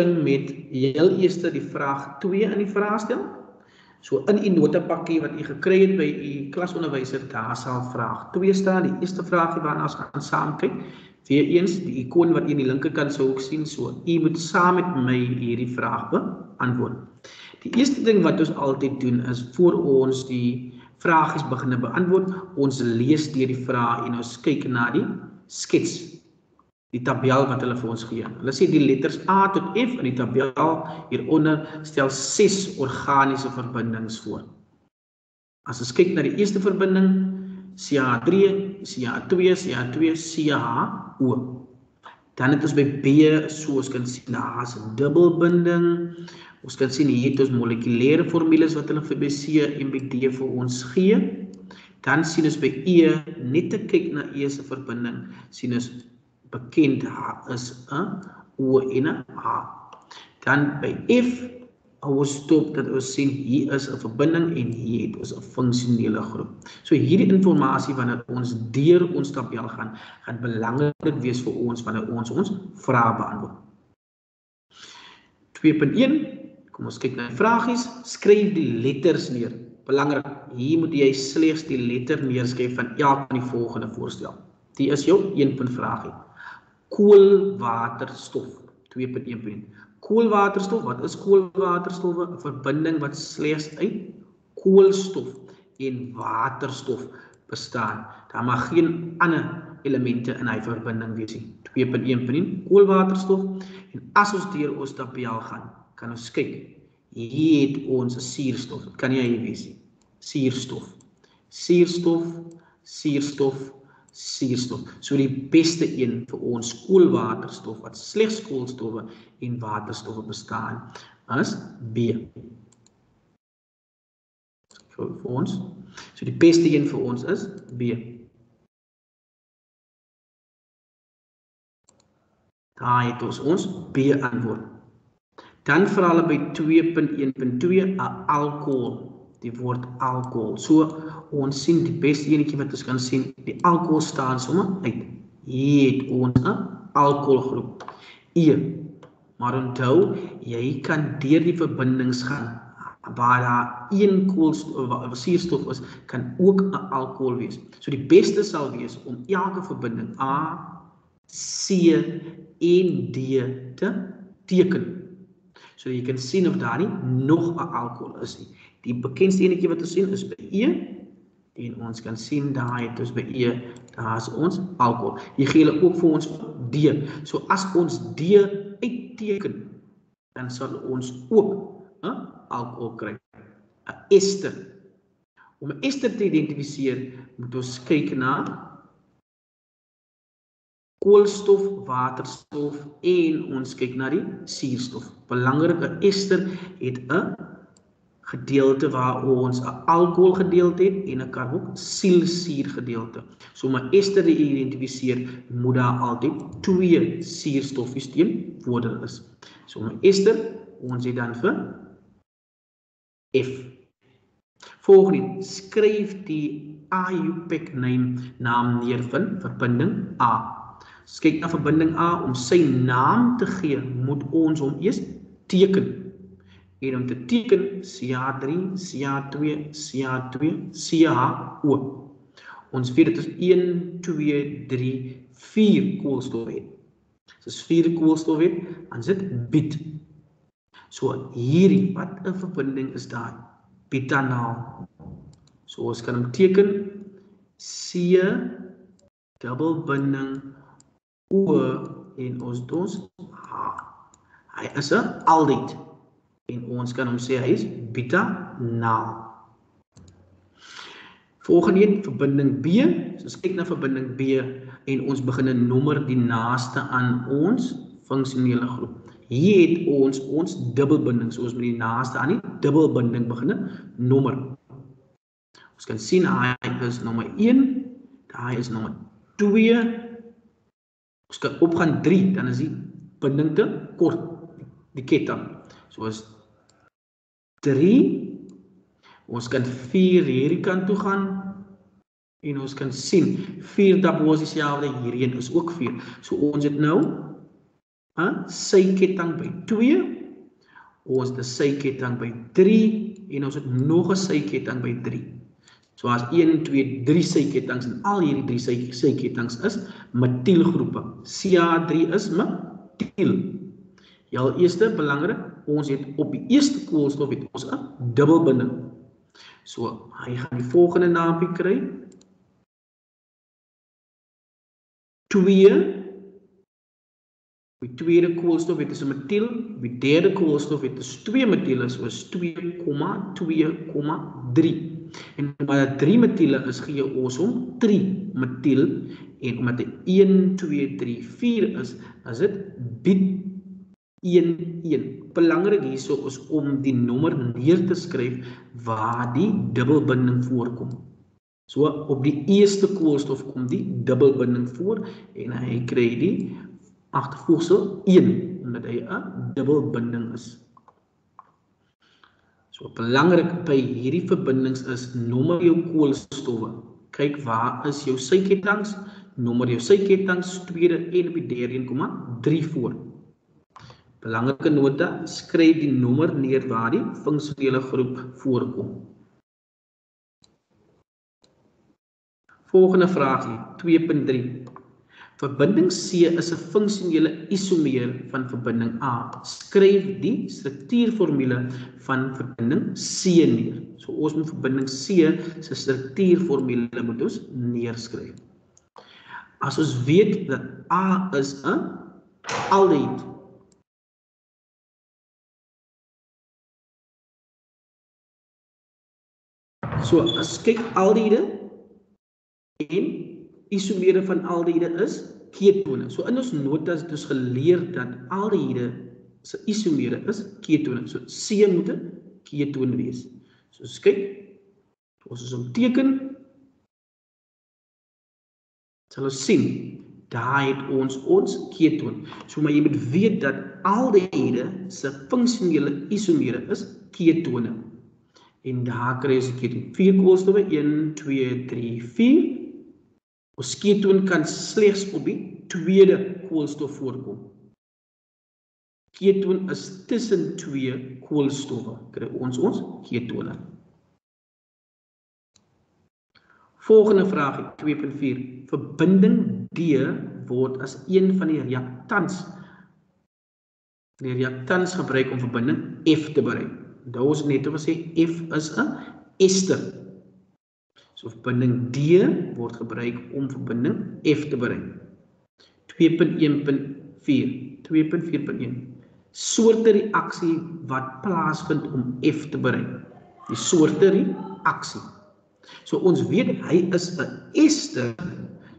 spring met heel eers die vraag 2 in die vraestel. So in u notepakkie wat u gekry het by u klasonderwyser, daar sal vraag 2 staan. Die eerste vraagie waarna ons gaan saam kyk. Weereens die ikoon wat u aan die linkerkant sou ook sien, so u moet saam met my hierdie vraag beantwoord. Die eerste ding wat ons altyd doen is voor ons die vragies begin beantwoord, ons lees deur die vraag en ons kyk na die skets die tabel wat hulle vir ons gee. Hulle sê die letters A tot F in die tabel hieronder stel 6 organiese verbindings voor. As ons kyk na die eerste verbinding CH3, CH2, CH2, CHO. Dan het ons by B soos kan sien daar's 'n dubbelbinding. Ons kan sien hier het ons molekulêre formules wat hulle vir B C en B D vir ons gee. Dan sien ons by E net te kyk na E se verbinding, sien ons bekend is 'n O en 'n H. Dan by F ons stop dat ons sien hier is 'n verbinding en hier het ons 'n funksionele groep. So hierdie inligting wanneer ons deur ons tabel gaan, gaan belangrik wees vir ons wanneer ons ons vrae beantwoord. 2.1 Kom ons kyk na die vragies. Skryf die letters neer. Belangrik, hier moet jy slegs die letter neerskryf van elke van die volgende voorstel. Dit is jou 1 punt vragie koolwaterstof 2.1. Koolwaterstof, wat is koolwaterstof? 'n Verbinding wat slegs uit koolstof en waterstof bestaan. Daar mag geen ander elemente in hy verbinding wees nie. 2.1. Koolwaterstof en as ons deur ons tabel gaan, kan ons kyk. Hier het ons 'n suurstof. Dit kan nie hier wees nie. Suurstof. Suurstof, suurstof, suurstof. So die beste een vir ons koolwaterstof wat slegs koolstowwe en waterstowwe bestaan is B. So vir ons. So die beste een vir ons is B. Daar het ons ons B antwoord. Dan vra hulle by 2.1.2 'n alkohol die woord alkohol. So ons sien die beste enetjie wat ons kan sien, die alkohol staan sommer uit. Hier het ons 'n alkoholgroep. E. Maar onthou, jy kan deur die verbindings gaan waar daar een koolstof suurstof is, kan ook 'n alkohol wees. So die beste sal wees om elke verbinding A, C en D te teken. So jy kan sien of daar nie nog 'n alkohol is nie. Die bekendste enetjie wat ons sien is by E en ons kan sien daai het ons by E, daar's ons alkohol. Hier gee hulle ook vir ons D. So as ons D uitteken, dan sal ons ook 'n alkohol kry. 'n Ester. Om 'n ester te identifiseer, moet ons kyk na koolstof, waterstof en ons kyk na die suurstof. Belangrike ester het 'n gedeelte waar ons 'n alkohol gedeelte het en 'n karboksielsuur gedeelte. So om 'n ester te identifiseer, moet daar altyd twee suurstoffies teenwoordig is. So om 'n ester, ons het dan vir F. Volgende, skryf die IUPAC naam neer van verbinding A. As kyk na verbinding A om sy naam te gee, moet ons hom eers teken en om te teken CH3, CH2, CH2, CHO. Ons weet dit is 1 2 3 4 koolstof het. Ons 4 koolstof het, dan sit bit. So hierdie wat 'n verbinding is daar? Butanaal. So ons kan hom teken C dubbelbinding O en ons dons H. Hy is 'n aldehied en ons kan hom sê hy is beta naal. Volgende een verbinding B. So ons kyk na verbinding B en ons begin 'n nommer die naaste aan ons funksionele groep. Hier het ons ons dubbelbinding. So ons moet die naaste aan die dubbelbinding begin nommer. Ons kan sien hy is nommer 1, daai is nommer 2. Ons kan opgaan 3, dan is die binding te kort die ketting. So as 3 ons kan 4 hierdie kant toe gaan en ons kan sien 4 daarbo is dieselfde hierheen is ook 4 so ons het nou 'n syketting by 2. Ons het 'n syketting by 3 en ons het nog 'n syketting by 3. So as 1 2 3 sykettings en al hierdie 3 sykettings is metielgroepe. CH3 is metiel. Ja, eerste belangrik, ons het op die eerste koolstof het ons 'n dubbelbinding. So hy gaan die volgende naampie kry. 2 Die tweede koolstof het 'n metiel, die derde koolstof het 'n twee metiele soos 2,2,3. En omdat 3 metiele is, gee ons hom 3 metiel en omdat dit 1 2 3 4 is, is dit bit 1 1. Belangrik hierso is om die nommer neer te skryf waar die dubbelbinding voorkom. So op die eerste koolstof kom die dubbelbinding voor en hy kry die agtervoegsel 1 omdat hy 'n dubbelbinding is. So belangrik by hierdie verbindings is nommer jou koolstowwe. Kyk waar is jou suikertanks? Nommer jou suikertanks tweede en op die derde een kom 3 voor. Belangrike nota, skryf die nommer neer waar die funksionele groep voorkom. Volgende vraagie 2.3 Verbinding C is 'n funksionele isomeer van verbinding A. Skryf die struktuurformule van verbinding C neer. So ons moet verbinding C se struktuurformule moet ons neerskryf. As ons weet dat A is 'n aldehied So as kyk aldehiede en isomere van aldehiede is ketone. So in ons notas het ons geleer dat aldehiede se isomere is ketone. So C moet 'n ketoon wees. So kyk, ons is om teken sal ons sien daar het ons ons ketoon. So maar jy moet weet dat aldehiede se funksionele isomere is ketone. En daar kry jy se ketoon. 4 koolstowwe 1 2 3 4 Ons ketoon kan slegs op die tweede koolstof voorkom. Ketoon is tussen twee koolstowwe. Kry ons ons ketone. Volgende vraag 2.4. Verbinding D word as een van die reaktants die reaktants gebruik om verbinding F te bereik. Onthou ons net om te sê F is 'n ester. So verbinding D word gebruik om verbinding F te bereik. 2.1.4 2.4.1 Soorte reaksie wat plaasvind om F te bereik. Die soorte reaksie. So ons weet hy is 'n ester.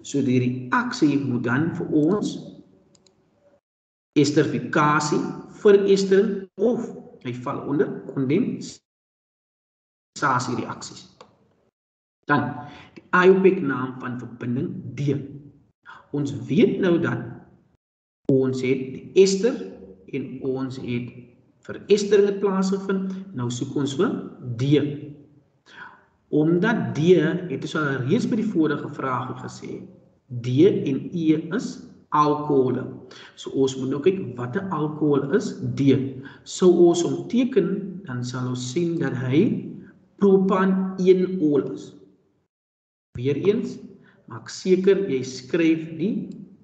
So die reaksie moet dan vir ons esterifikasie, verestering of hy val onder kondensasie reaksies. Dan die IUPAC naam van verbinding D. Ons weet nou dat ons het die ester en ons het verestering het plaasgevind. Nou soek ons vir D. Omdat D het ons al reeds by die vorige vraag gesê, D en E is alkohole. So ons moet nou kyk wat 'n alkohol is. D. Sou ons hom teken, dan sal ons sien dat hy propan 1 ol is. Weereens, maak seker jy skryf die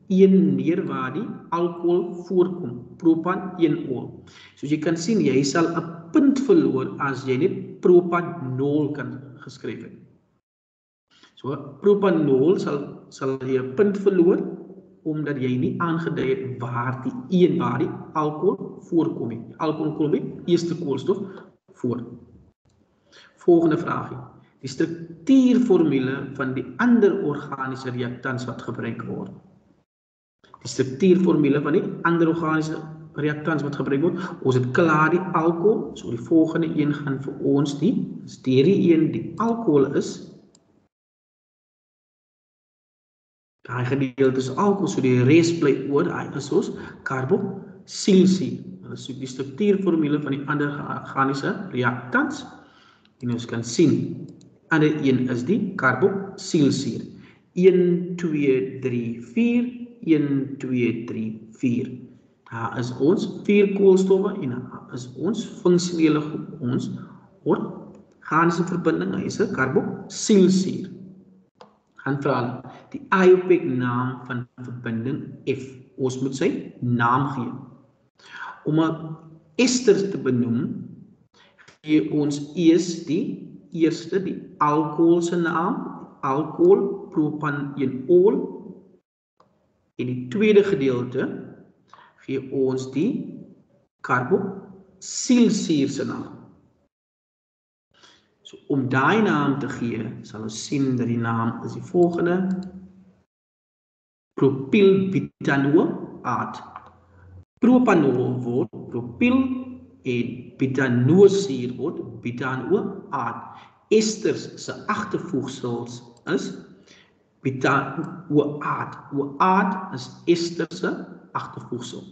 een neer waar die alkohol voorkom, propan 1-ol. Soos jy kan sien, jy sal 'n punt verloor as jy net propan 0 kan geskryf het. So propan 0 sal sal jy 'n punt verloor omdat jy nie aangedui het waar die een waar die alkohol voorkom nie. Alkohol kom met eerste koolstof voor. Volgende vraagie die struktuurformule van die ander organiese reaktants wat gebruik word. Die struktuurformule van die ander organiese reaktants wat gebruik word, ons het klaar die alkohol, so die volgende een gaan vir ons die hierdie een die alkohol is. Daai gedeelte is alkohol, so die res bly oor, hy is ons karboksielsuur. Hulle soek die struktuurformule van die ander organiese reaktants en ons kan sien ander een is die karboksielsuur. 1 2 3 4 1 2 3 4. Daar is ons vier koolstowwe en daar is ons funksionele groep. Ons organiese verbinding, hy is 'n karboksielsuur. Gaan vra die IUPAC naam van verbinding F. Ons moet sy naam gee. Om 'n ester te benoem, gee ons eers die eerste die alkohol se naam, alkohol propanenol. En die tweede gedeelte gee ons die karboksielsuur se naam. So om daai naam te gee, sal ons sien dat die naam is die volgende propylbutanoaat. Propanol word propyl en butanosuur word butanoaat. Esters se agtervoegsels is butanoaat. Oaat is ester se agtervoegsel.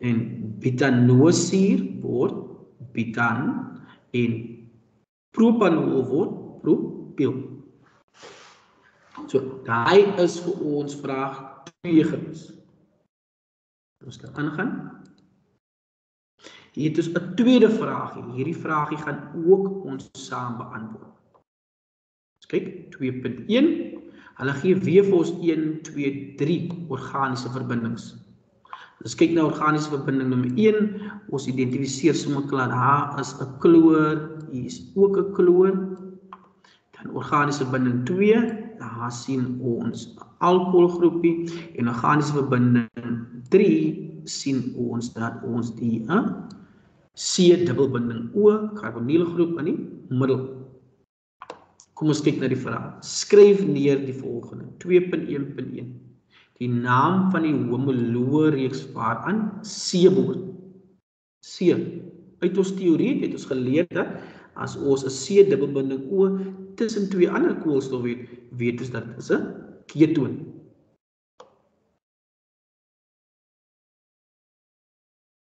En butanosuur word butan en propanol word propyl. So, daai is vir ons vraag 2 gewees. Ons kan aangaan. Hier het ons 'n tweede vraagie. Hierdie vraagie gaan ook ons saam beantwoord. Ons kyk 2.1. Hulle gee weer vir ons 1 2 3 organiese verbindings. Ons kyk na organiese verbinding nommer 1. Ons identifiseer sommer klaar daar is 'n kloor, hier is ook 'n kloor. Dan organiese verbinding 2, daar sien ons 'n alkoholgroepie en organiese verbinding 3 sien ons dat ons die 'n C dubbelbinding O karbonielgroep in die middel. Kom ons kyk na die vraag. Skryf neer die volgende 2.1.1 die naam van die homoloë reeks waaraan C behoort. C. Uit ons teorie het ons geleer dat as ons 'n C dubbelbinding O tussen twee ander koolstowwe het, weet ons dat dit is 'n ketoon.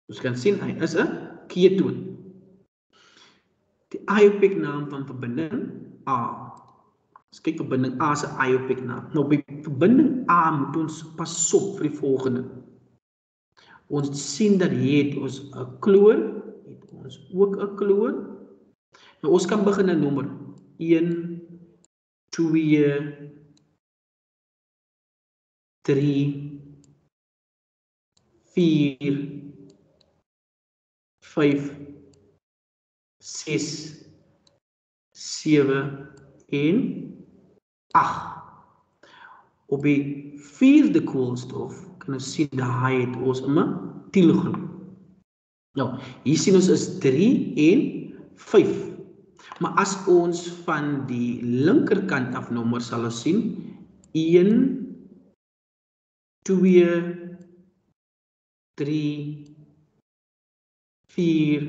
Ons kan sien hy is 'n ketoon. Die IUPAC naam van verbinding A Ons kyk verbinding A se IOPEC na. Nou by verbinding A moet ons pas op vir die volgende. Ons sien dat hier het ons 'n kloor, het ons ook 'n kloor. Nou ons kan begin 'n nommer 1 2 3 4 5 6 7 en 8. Op die vierde koolstof kan ons sien dat hy het ons 'n metielgroep. Nou, hier sien ons is 3 en 5. Maar as ons van die linkerkant af nommer sal ons sien 1 2 3 4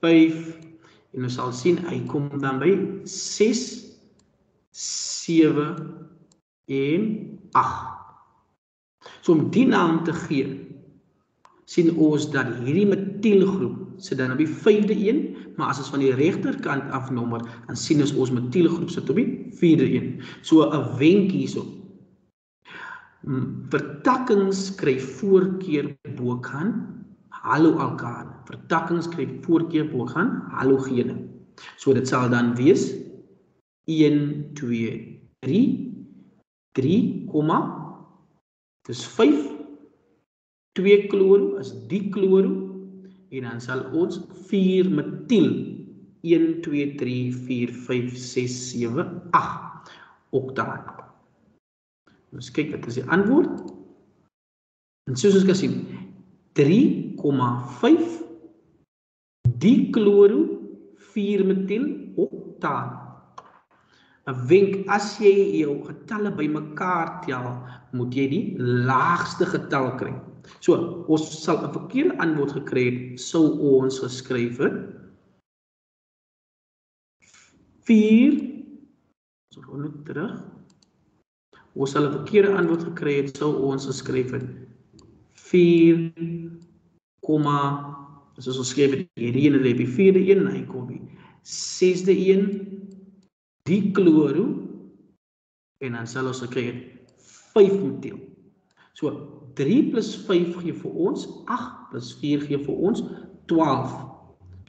5 En ons sal sien hy kom dan by 6 7 en 8. So om die naam te gee sien ons dat hierdie metielgroep sit dan op die 5de een, maar as ons van die regterkant af nommer, dan sien ons ons metielgroep sit op die 4de een. So 'n wenk hierso. Vertakkings kry voorkeur bokant hallo alkaan. Vertakkings kry voorkeur bo gaan halogene. So dit sal dan wees 1 2 3 3, dis 5 2 kloro is die kloro en dan sal ons 4 metiel 1 2 3 4 5 6 7 8 oktaan. Ons kyk wat is die antwoord. En soos ons kan sien, 3,5 dikloro 4 metiel oktaan. 'n Wenk as jy jou getalle bymekaar tel, moet jy die laagste getal kry. So, ons sal 'n verkeerde antwoord gekry het sou ons geskryf het 4 So gou net terug. Ons sal 'n verkeerde antwoord gekry het sou ons geskryf het 4, soos ons skryf dit hierdie ene lê by 4de een en hy kom by 6de een die kloro en dan sal ons kry 5 metiel. So 3 plus 5 gee vir ons 8 plus 4 gee vir ons 12.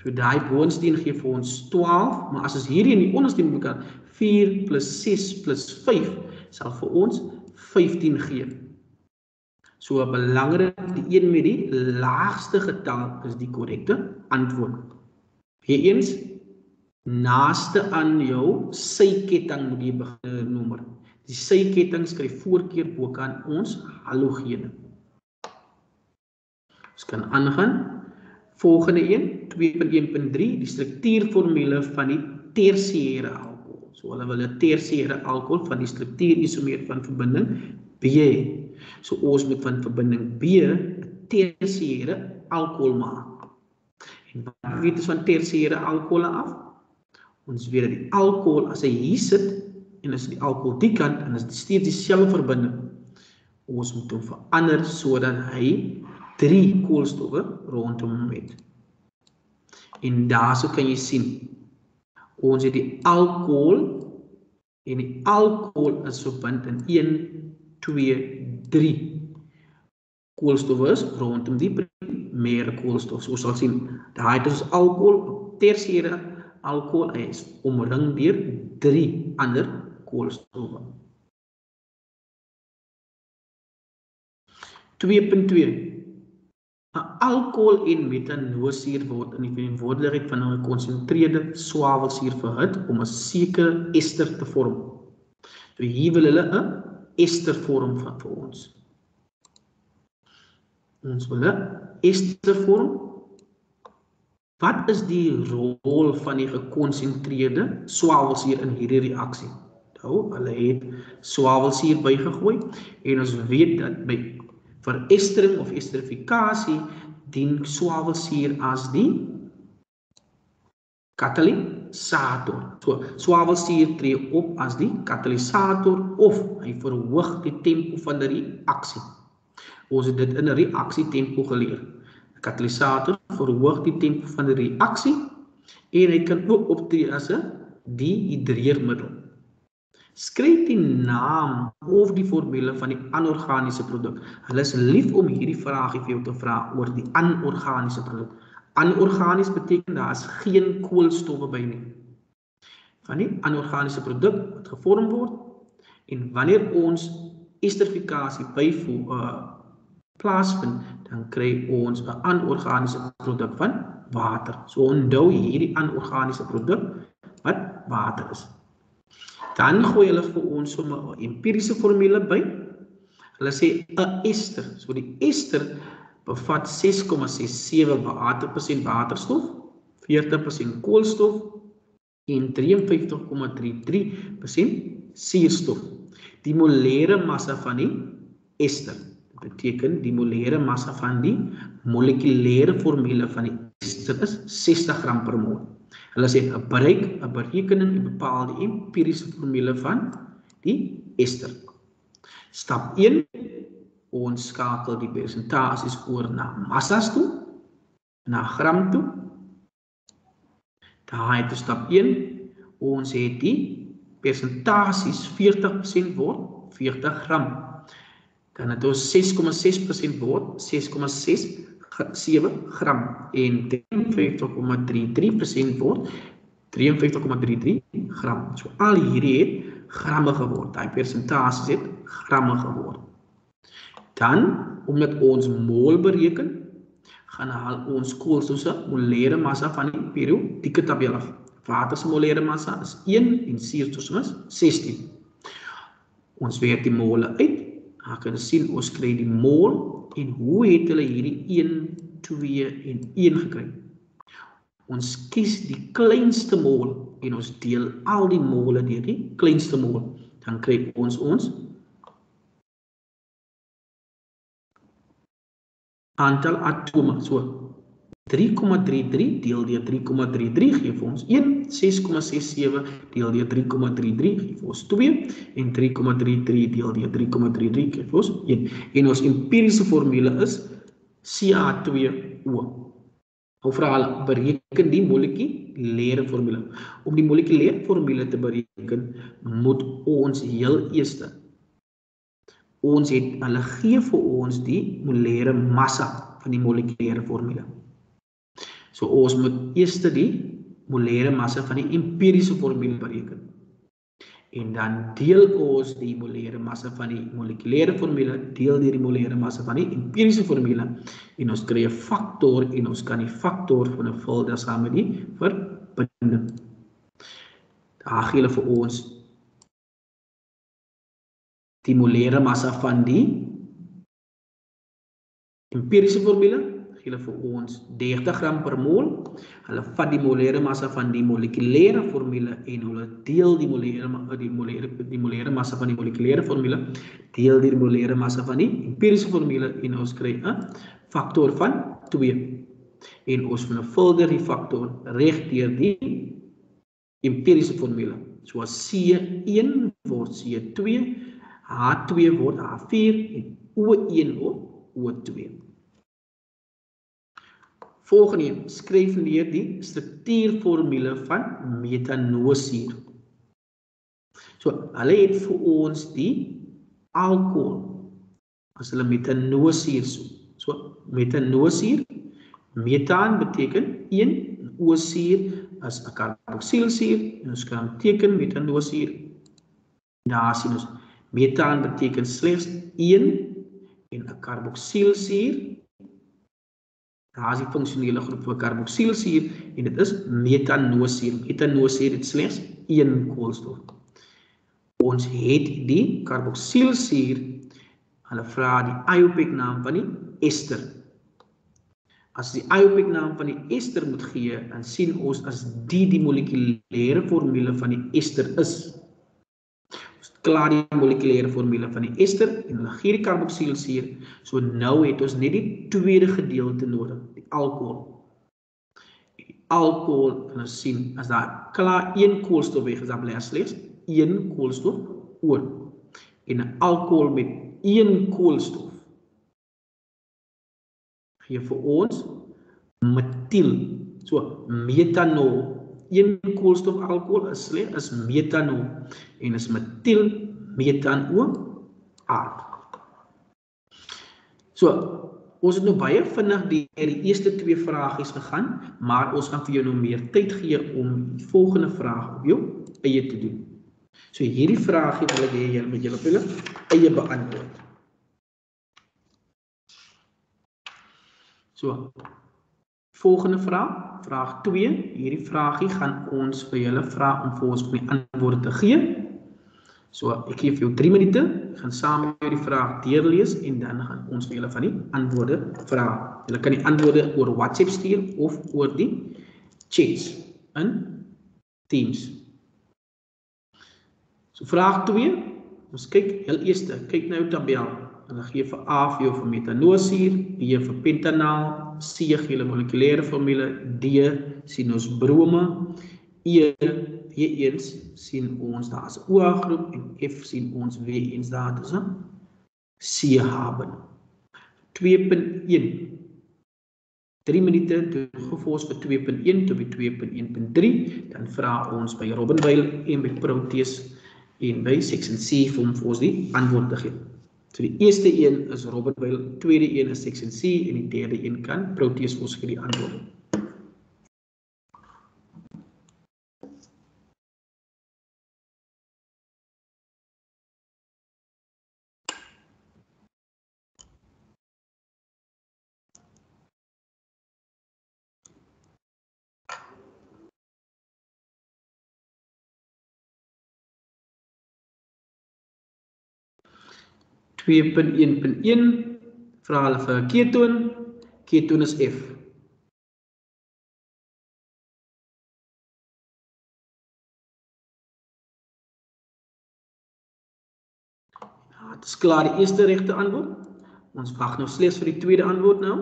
So daai boonsteen gee vir ons 12, maar as ons hierdie in die onderste moet kan 4 plus 6 plus 5 sal vir ons 15 gee. So belangrik die een met die laagste getal is die korrekte antwoord. Weer eens naaste aan jou syketting moet jy begin nommer. Die syketting skryf voorkeur bo kan ons halogene. Ons kan aangaan. Volgende een 2.1.3 die struktuurformule van die tersiêre alkohol. So hulle wil 'n tersiêre alkohol van die struktuur isomeer van verbinding B. So ons moet van verbinding B 'n tersiêre alkohol maak. En wat weet ons van tersiêre alkohole af? Ons weet dat die alkohol as hy hier sit en as die alkohol die kant en is steeds dieselfde verbinding. Ons moet hom verander sodat hy drie koolstowwe rondom hom het. En daarso kan jy sien ons het die alkohol en die alkohol is verbind in 1 2 3 koolstowwe rondom die meer koolstof. So ons sal sien daai het ons alkohol tersiêre alkohol is omring deur 3 ander koolstowwe. 2.2 'n Alkohol en metanoosuur word in die verantwoordelikheid van 'n gekonsentreerde swavelsuur verhit om 'n sekere ester te vorm. So hier wil hulle 'n ester vorm van vir ons. Ons wil 'n ester vorm Wat is die rol van die gekonsentreerde swavelsuur in hierdie reaksie? Nou, hulle het swavelsuur bygegooi en ons weet dat by vir estering of esterifikasie dien swavelsuur as die katalisator. So, swavelsuur tree op as die katalisator of hy verhoog die tempo van die reaksie. Ons het dit in 'n reaksie tempo geleer katalisator verhoog die tempo van die reaksie en hy kan ook optree as 'n dehidreermiddel. Skryf die naam of die formule van die anorganiese produk. Hulle is lief om hierdie vraagie vir jou te vra oor die anorganiese produk. Anorganies beteken daar is geen koolstowwe by nie. Van die anorganiese produk wat gevorm word en wanneer ons esterifikasie byvoeg uh, plaasvind, dan kry ons 'n anorganiese produk van water. So onthou hierdie anorganiese produk wat water is. Dan gooi hulle vir ons sommer 'n empiriese formule by. Hulle sê 'n ester. So die ester bevat 6,67 waterpersent waterstof, 40% koolstof en 53,33% suurstof. Die molêre massa van die ester beteken die molêre massa van die molekulêre formule van die ester is 60 gram per mol. Hulle sê 'n bereik 'n berekening en bepaal die empiriese formule van die ester. Stap 1 ons skakel die persentasies oor na massas toe na gram toe. Daai het stap 1 ons het die persentasies 40% word 40 gram dan het ons 6,6% word 6,67 gram en 53,33% word 53,33 gram. So al hierdie het gramme geword. Daai persentasies het gramme geword. Dan omdat ons mol bereken, gaan haal ons koolstof se molêre massa van die periodieke tabel af. Water se molêre massa is 1 en suurstof is 16. Ons weet die mole uit Ek kan sien ons kry die mol en hoe het hulle hierdie 1 2 en 1 gekry? Ons kies die kleinste mol en ons deel al die mole deur die kleinste mol. Dan kry ons ons aantal atome. So 3,33 deel deur 3,33 gee vir ons 1, 6,67 deel deur 3,33 gee vir ons 2 en 3,33 deel deur 3,33 gee vir ons 1. En ons empiriese formule is Ca2O. Ou vra hulle bereken die molekulêre formule. Om die molekulêre formule te bereken, moet ons heel eers ons het hulle gee vir ons die molekulêre massa van die molekulêre formule. So ons moet eers die molekulêre massa van die empiriese formule bereken. En dan deel ons die molekulêre massa van die molekulêre formule deel deur die molekulêre massa van die empiriese formule en ons kry 'n faktor en ons kan die faktor van 'n vulde saam met die verbinding. Daar gee hulle vir ons die molekulêre massa van die empiriese formule hulle vir ons 30 gram per mol. Hulle vat die molekulêre massa van die molekulêre formule en hulle deel die molekulêre die molekulêre die molekulêre massa van die molekulêre formule deel die molekulêre massa van die empiriese formule en ons kry 'n faktor van 2. En ons vervulder die faktor reg deur die empiriese formule. So as C1 word C2 H2 word H4 en O1 word O2. Volgende een, skryf neer die struktuurformule van metanosier. So, hulle het vir ons die alkohol as hulle metanosier so. So, metanosier, metaan beteken 1, osier as 'n karboksielsuur en ons kan teken metanosier. Daar sien ons Metaan beteken slegs 1 en 'n karboksielsuur. Daar is die funksionele groep vir karboksielsuur en dit is metanosier. Metanosier het slegs 1 koolstof. Ons het die karboksielsuur. Hulle vra die IUPAC naam van die ester. As die IUPAC naam van die ester moet gee, dan sien ons as die die molekulêre formule van die ester is klaar die molekulêre formule van die ester en hulle gee die karboksielsuur. So nou het ons net die tweede gedeelte nodig, die alkohol. Die alkohol kan ons sien as daar klaar een koolstof weg is, dan bly slegs een koolstof oor. En 'n alkohol met een koolstof gee vir ons metiel. So metanol een koolstof alkohol is sleg is metanol en is metiel metano aard. So, ons het nou baie vinnig deur die eerste twee vragies gegaan, maar ons gaan vir jou nou meer tyd gee om die volgende vraag op jou eie te doen. So hierdie vraagie wil ek hê julle met julle pille eie beantwoord. So, Volgende vraag, vraag 2. Hierdie vraagie gaan ons vir julle vra om vir ons die antwoorde te gee. So, ek gee vir jou 3 minute. Gaan saam met jou die vraag deurlees en dan gaan ons vir julle van die antwoorde vra. Julle kan die antwoorde oor WhatsApp stuur of oor die chats in Teams. So vraag 2. Ons kyk heel eers, kyk na jou tabel. Hulle gee vir A vir jou vir metanosier, B vir pentanal, C gee hulle molekulêre formule, D sien ons brome, E weer eens sien ons daar's OH groep en F sien ons weer eens daar is 'n C haben. 2.1 3 minute doen gefors vir 2.1 tot by 2.1.3 dan vra ons by Robbenwyl en by Proteus en by section C vir ons die antwoord te gee. So die eerste een is Robert Weil, tweede een is section C en die derde een kan Proteus die antwoord. 2.1.1 vra hulle vir ketoon. Ketoon is F. Ja, dit is klaar die eerste regte antwoord. Ons wag nou slegs vir die tweede antwoord nou.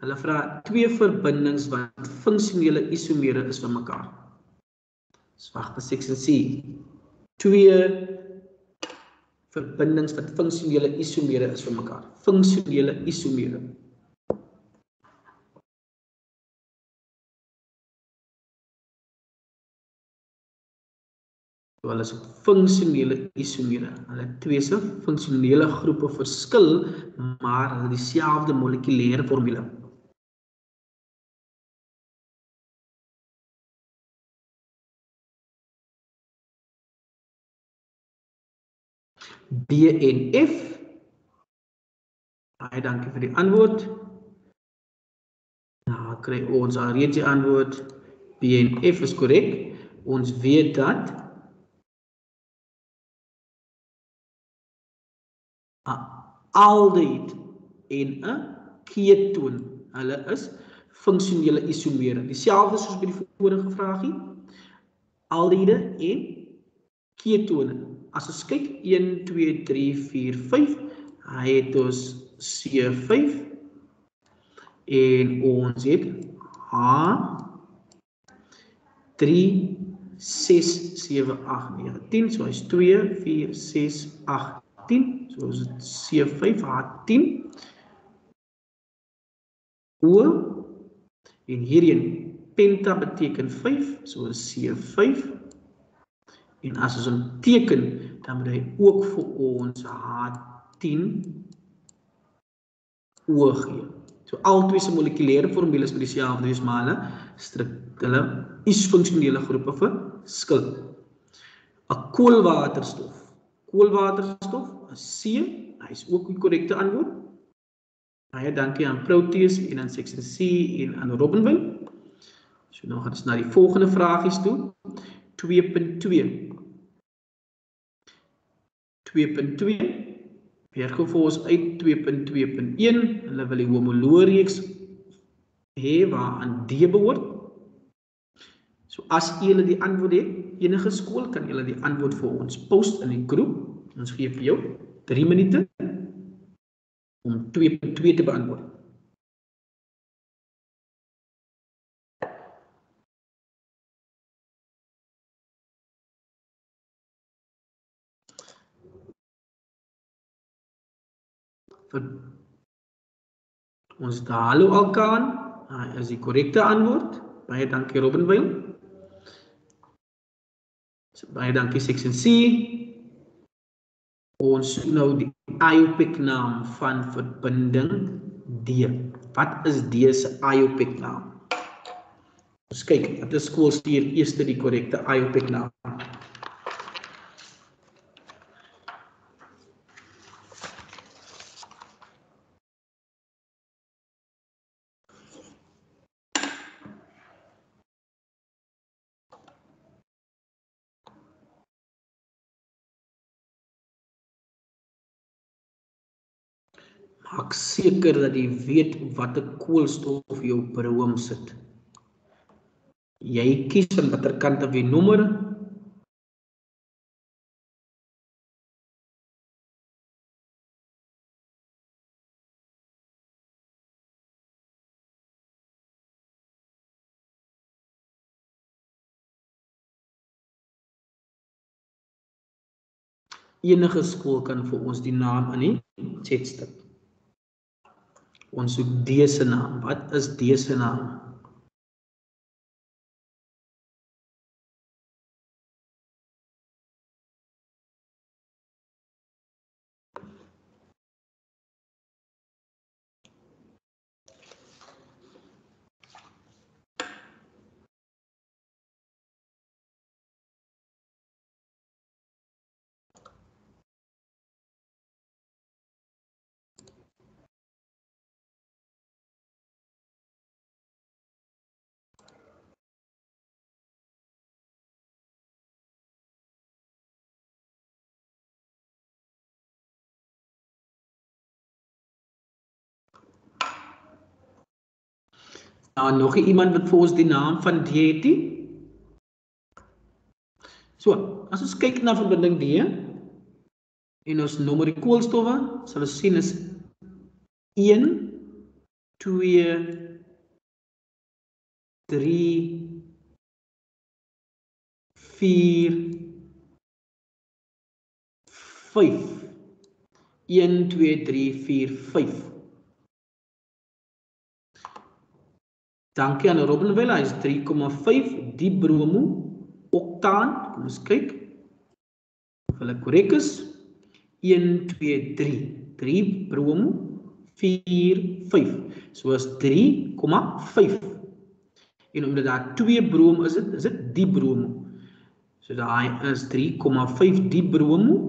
Hulle vra twee verbindings wat funksionele isomere is van mekaar. Ons wag vir seksie C. Twee verbindings wat funksionele isomere is vir mekaar. Funksionele isomere. So hulle is funksionele isomere. Hulle twee se funksionele groepe verskil, maar hulle dieselfde molekulêre formule. B en F. Baie dankie vir die antwoord. Nou kry ons alreeds die antwoord. B en F is korrek. Ons weet dat 'n aldehied en 'n ketoon, hulle is funksionele isomere. Dieselfde soos by die vorige vraagie. Aldehiede en ketone. As ons kyk 1 2 3 4 5, hy het ons C5 en ons het H 3 6 7 8 9 10 so is 2 4 6 8 10 so is dit C5 H10 O en hierheen penta beteken 5 so is C5 En as ons hom teken, dan moet hy ook vir ons H10 O gee. So al twee se molekulêre formules moet dieselfde wees, maar hulle hulle is funksionele groepe verskil. 'n Koolwaterstof. Koolwaterstof is C, hy's ook die korrekte antwoord. Baie dankie aan Proteus en aan Section C en aan Robbenwil. So nou gaan ons na die volgende vragies toe. 2.2 2.2 weergee vir ons uit 2.2.1 hulle wil die homoloreeks hê waaraan D behoort. So as julle die antwoord het enige skool kan julle die antwoord vir ons post in die groep. Ons gee vir jou 3 minute om 2.2 te beantwoord vir ons hallo alkaan. Hy is die korrekte antwoord. Baie dankie Robbenwyl. So, baie dankie Section C. Ons nou die IUPAC naam van verbinding D. Wat is D se IUPAC naam? Ons kyk, wat is skool stuur eers die korrekte IUPAC naam? Maak seker dat jy weet watter koolstof jou brouham sit. Jy kies aan watter kant of jy nommer Enige skool kan vir ons die naam in die chat sit. Ons soek dese naam. Wat is dese naam? Nou nog iemand wat vir ons die naam van D het nie. So, as ons kyk na verbinding D en ons nommer die koolstowwe, sal ons sien is 1 2 3 4 5 1 2 3 4 5 Dankie aan Robin Welle, hy's 3,5 die bromo oktaan. Kom ons kyk. hulle korrek is 1 2 3. 3 bromo 4 5. So is 3,5. En omdat daar twee bromo is dit, is dit die bromo. So daai is 3,5 die bromo.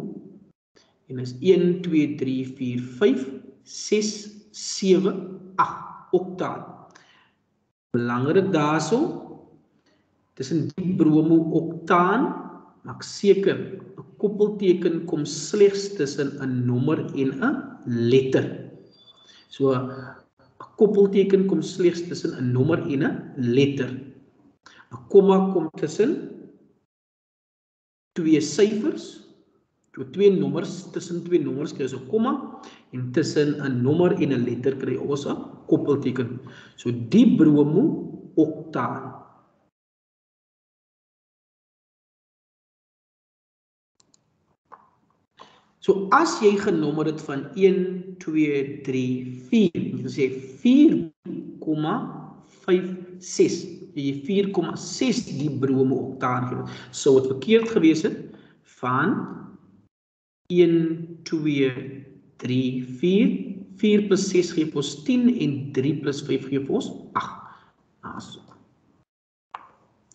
En is 1 2 3 4 5 6 7 8 oktaal. Belangrik daarso tussen die bromo oktaan maak seker 'n koppelteken kom slegs tussen 'n nommer en 'n letter. So 'n koppelteken kom slegs tussen 'n nommer en 'n letter. 'n Komma kom tussen twee syfers, so twee nommers tussen twee nommers kry ons 'n komma en tussen 'n nommer en 'n letter kry ons 'n koppelteken. So die bromo oktaan So as jy genommer het van 1 2 3 4, jy sê 4,56. Jy 4,6 die brome oktaan gee. Sou dit verkeerd gewees het van 1 2 3 4 4 plus 6 gee ons 10 en 3 plus 5 gee ons 8. As.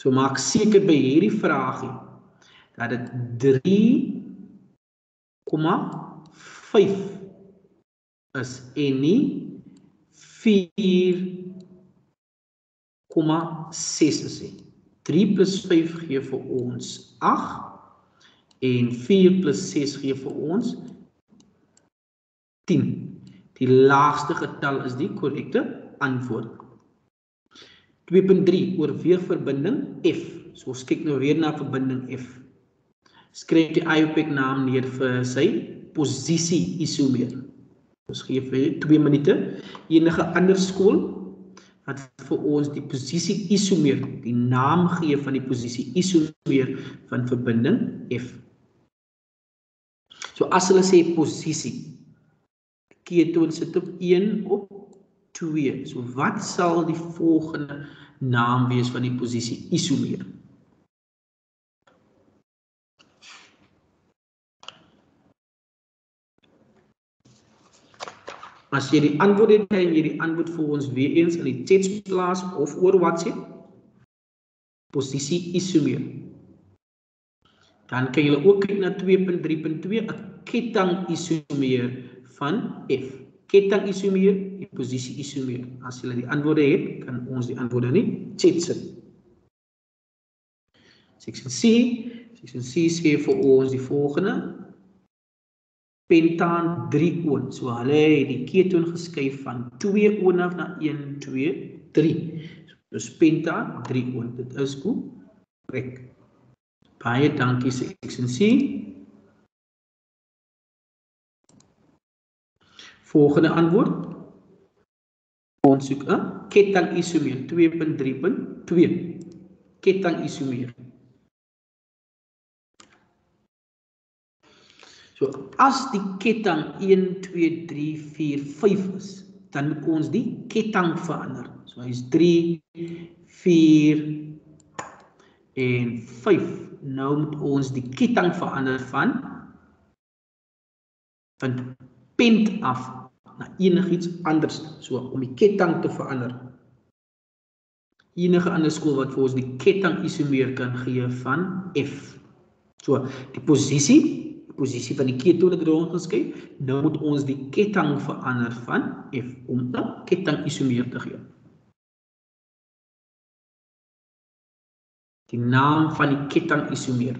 So maak seker by hierdie vraagie dat dit 3 5 is en nie 4,6 is nie. 3 plus 5 gee vir ons 8 en 4 plus 6 gee vir ons 10. Die laagste getal is die korrekte antwoord. 2.3 oorweegverbinding F. So ons kyk nou weer na verbinding F skryf die IUPAC naam neer vir sy posisie isomeer. Ons gee vir 2 minute. Enige ander skool wat vir ons die posisie isomeer, die naam gee van die posisie isomeer van verbinding F. So as hulle sê posisie ketoon sit op 1 op 2. So wat sal die volgende naam wees van die posisie isomeer? As jy die antwoord het, kan jy die antwoord vir ons weer eens in die chat plaas of oor WhatsApp. Posisie isomeer. Dan kan jy ook kyk na 2.3.2, 'n ketting isomeer van F. Ketting isomeer, die posisie isomeer. As jy die antwoorde het, kan ons die antwoorde in chat sit. Section C, section C sê vir ons die volgende: pentaan 3 oon. So hulle het die ketoon geskuif van 2 oon af na 1 2 3. So dis pentaan 3 oon. Dit is korrek. Baie dankie se eksensie. Volgende antwoord. Ons soek 'n ketting isomeer 2.3.2. Ketting isomeer. So as die ketting 1 2 3 4 5 is, dan moet ons die ketting verander. So hy's 3 4 en 5. Nou moet ons die ketting verander van van pent af na enigiets anders. So om die ketting te verander. Enige ander skool wat vir ons die ketting isomeer kan gee van F. So die posisie posisie van die ketone rond geskei. Nou moet ons die ketting verander van F om 'n ketting isomeer te gee. Die naam van die ketting isomeer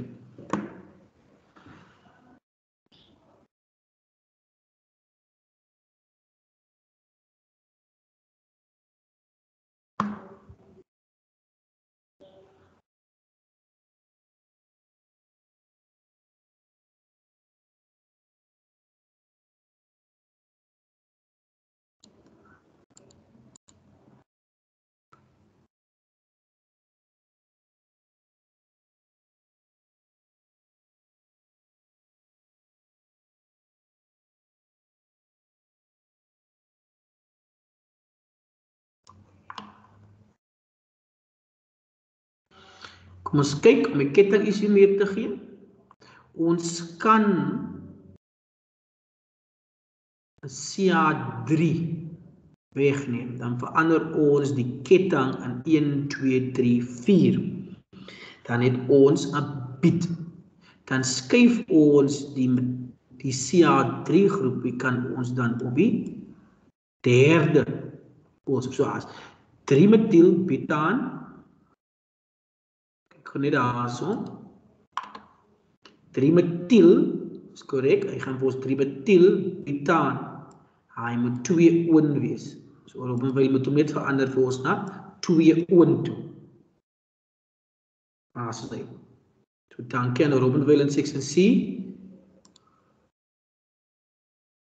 Kom ons kyk om die ketting isomeer te gee. ons kan CH3 wegneem, dan verander ons die ketting in 1 2 3 4. Dan het ons 'n biet. Dan skuif ons die die CH3 groepie kan ons dan op die derde ons so as 3 metiel daarso 3 metiel is korrek hy gaan vir ons 3 metiel butaan hy moet 2 oon wees. So op 'n wyl moet hom net verander vir ons na 2 oon toe. As hy so dan kan Robin Willen 6 en C.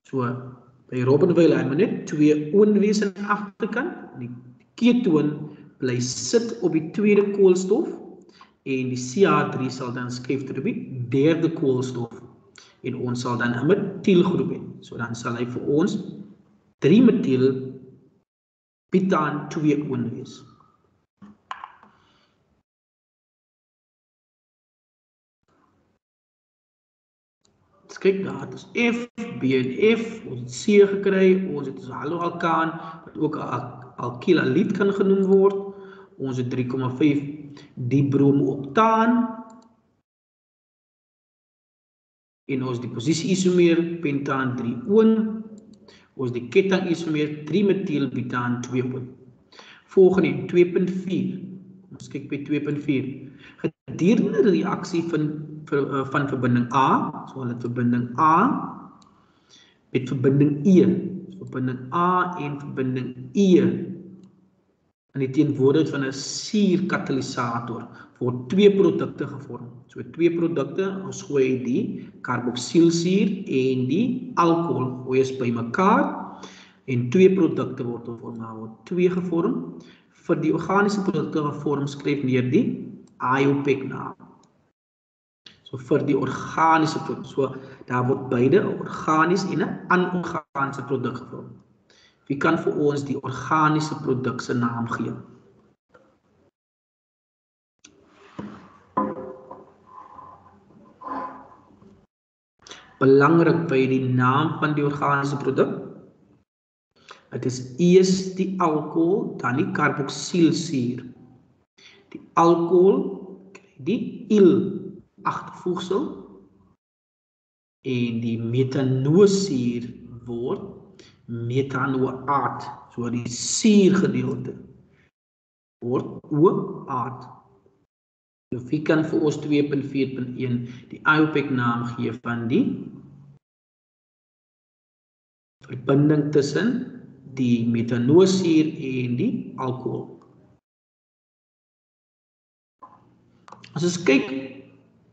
So by Robin Willen hy moet net 2 oon wees aan die agterkant die ketoon bly sit op die tweede koolstof en die CH3 sal dan skuif tot die derde koolstof en ons sal dan 'n metielgroep hê. So dan sal hy vir ons 3 metiel butaan 2 oon wees. kyk daar, dit is F, B en F, ons het C gekry, ons het ons haloalkaan wat ook 'n alkylalied kan genoem word. Ons het 3,5 dibromooktaan en ons die posisie isomeer pentaan 3 oon. Ons die ketting isomeer 3 metielbutaan 2 oon. Volgende 2.4. Ons kyk by 2.4. Gedurende die reaksie van Eh, van verbinding A, so hulle verbinding A met verbinding E. Verbinding A en verbinding E in die teenwoordigheid van 'n suurkatalisator word twee produkte gevorm. So twee produkte, ons gooi die karboksielsuur en die alkohol gooi ons bymekaar en twee produkte word gevorm. Nou word twee gevorm. Vir die organiese produkte gevorm skryf neer die IUPAC naam. So vir die organiese produk. So daar word beide organies en 'n anorganiese produk gevorm. Wie kan vir ons die organiese produk se naam gee? Belangrik by die naam van die organiese produk. Dit is eers die alkohol, dan die karboksielsuur. Die alkohol, die il agtervoegsel en die metanoosuur word metanoaat. So die suurgedeelte word oaat so wie kan vir ons 2.4.1 die IUPAC naam gee van die verbinding tussen die metanoosuur en die alkohol? As ons kyk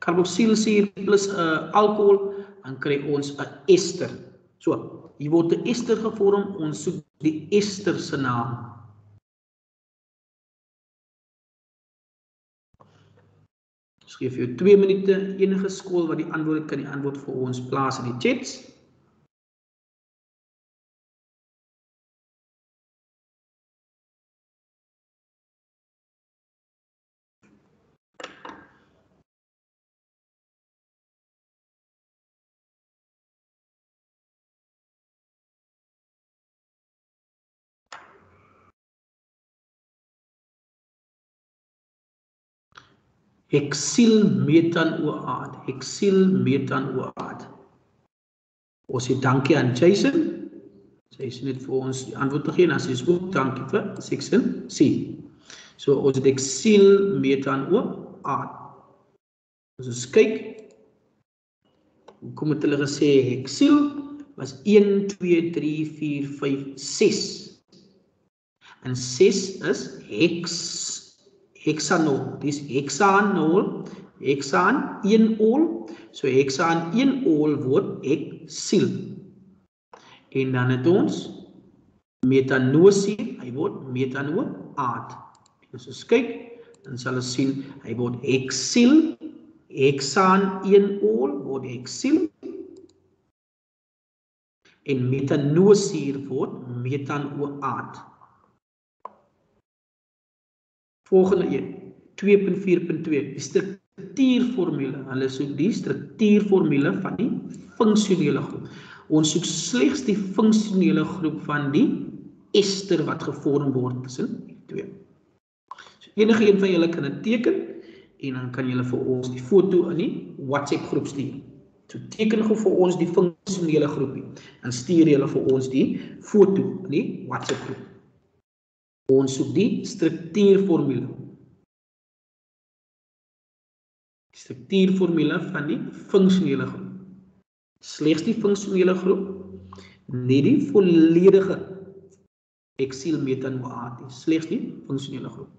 karboksielsuur plus 'n uh, eh, alkohol, dan kry ons 'n ester. So, hier word 'n ester gevorm. Ons soek die ester se naam. Skryf vir jou 2 minute enige skool wat die antwoord kan die antwoord vir ons plaas in die chats. Hexyl metanoaat, hexyl metanoaat. Ons sê dankie aan Jason. Jason het vir ons die antwoord gegee as jy ook dankie vir section C. So ons het hexyl metanoaat. Ons kyk hoe kom dit hulle gesê hexyl was 1 2 3 4 5 6. En 6 is hex hexanol. Dis hexanol, hexan 1 ol. So hexan 1 ol word hexyl. En dan het ons metanosuur, hy word metanoaat. As ons kyk, dan sal ons sien hy word hexyl, hexan 1 ol word hexyl. En metanosuur word metanoaat. Volgende een 2.4.2 die struktuurformule. Hulle soek die struktuurformule van die funksionele groep. Ons soek slegs die funksionele groep van die ester wat gevorm word tussen die twee. So enige een van julle kan dit teken en dan kan julle vir ons die foto in die WhatsApp groep stuur. So teken gou vir ons die funksionele groepie. Dan stuur julle vir ons die foto in die WhatsApp groep. Ons soek die struktuurformule. Die struktuurformule van die funksionele groep. Slegs die funksionele groep, nie die volledige eksil metanoaat nie, slegs die funksionele groep.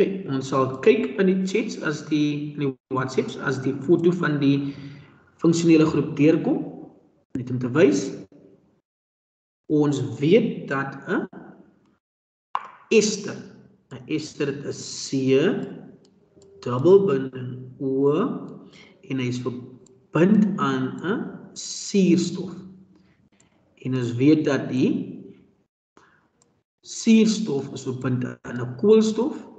Kyk, ons sal kyk in die chats as die in die WhatsApps as die foto van die funksionele groep deurkom net om te wys. Ons weet dat 'n ester 'n ester dit is C dubbelbinding O en hy is verbind aan 'n suurstof. En ons weet dat die suurstof is verbind aan 'n koolstof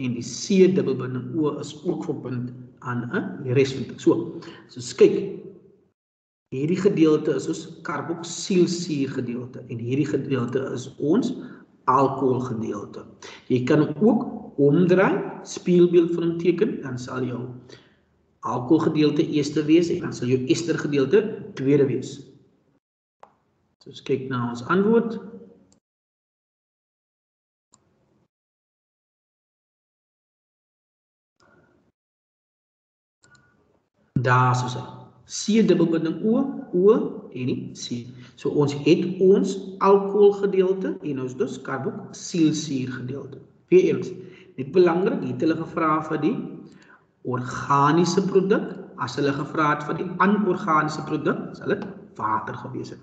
en die C dubbelbinding O is ook verbind aan 'n respunt. So, so kyk. Hierdie gedeelte is ons karboksielsuur gedeelte en hierdie gedeelte is ons alkohol gedeelte. Jy kan ook omdraai, spieelbeeld van hom teken, dan sal jou alkohol gedeelte eerste wees en dan sal jou ester gedeelte tweede wees. So kyk na ons antwoord. Daar soos hy. C dubbelbinding O, O en die C. So ons het ons alkohol gedeelte en ons dus karboksielsuur gedeelte. Weereens, net belangrik, het hulle gevra vir die organiese produk, as hulle gevra het vir die anorganiese produk, sal dit water gewees het.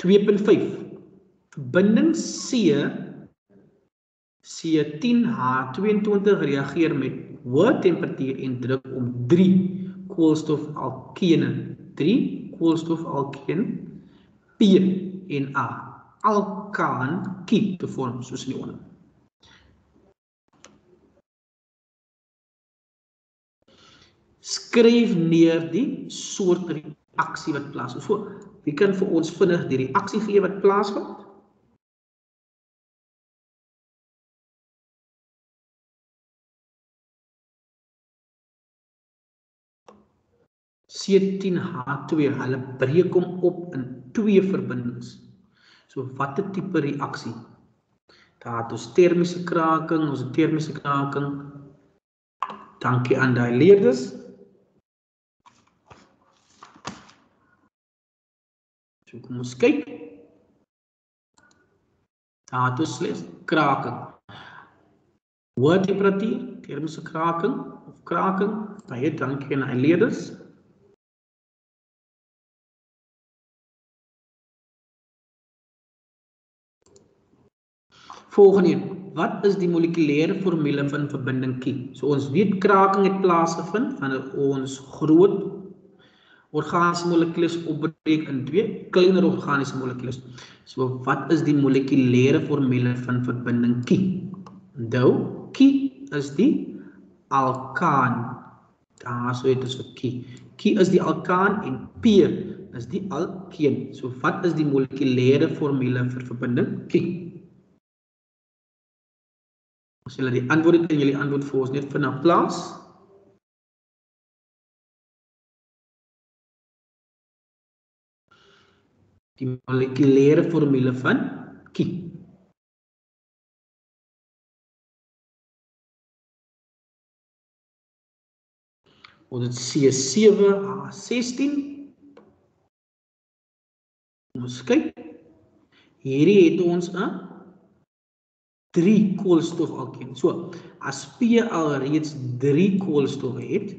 2.5 Verbinding C C10H22 reageer met hoë temperatuur en druk om 3 koolstofalkene, 3 koolstofalkeen P en A alkaan kiet te vorm soos in die onder. Skryf neer die soort reaksie wat plaasvind. So, wie kan vir ons vinnig die reaksie gee wat plaasvind? C10H2, hulle breek hom op in twee verbindings. So watter tipe reaksie? Daar het ons termiese kraking, ons termiese kraking. Dankie aan daai leerders. So kom ons kyk. Daar het ons slegs kraking. Hoë temperatuur, termiese kraking of kraking. Baie dankie aan daai leerders. Volgende wat is die molekulêre formule van verbinding Q? So ons weet kraking het plaasgevind wanneer ons groot organiese molekules opbreek in twee kleiner organiese molekules. So wat is die molekulêre formule van verbinding Q? Onthou, Q is die alkaan. Daar sou dit vir Q. Q is die alkaan en P is die alkeen. So wat is die molekulêre formule vir verbinding Q? As julle die antwoord het, kan julle antwoord vir ons net vinnig plaas. Die molekulêre formule van Q. Ons het C7H16. Ons kyk. Hierdie het ons 'n 3 koolstofalkeen. So, as P al reeds 3 koolstof het,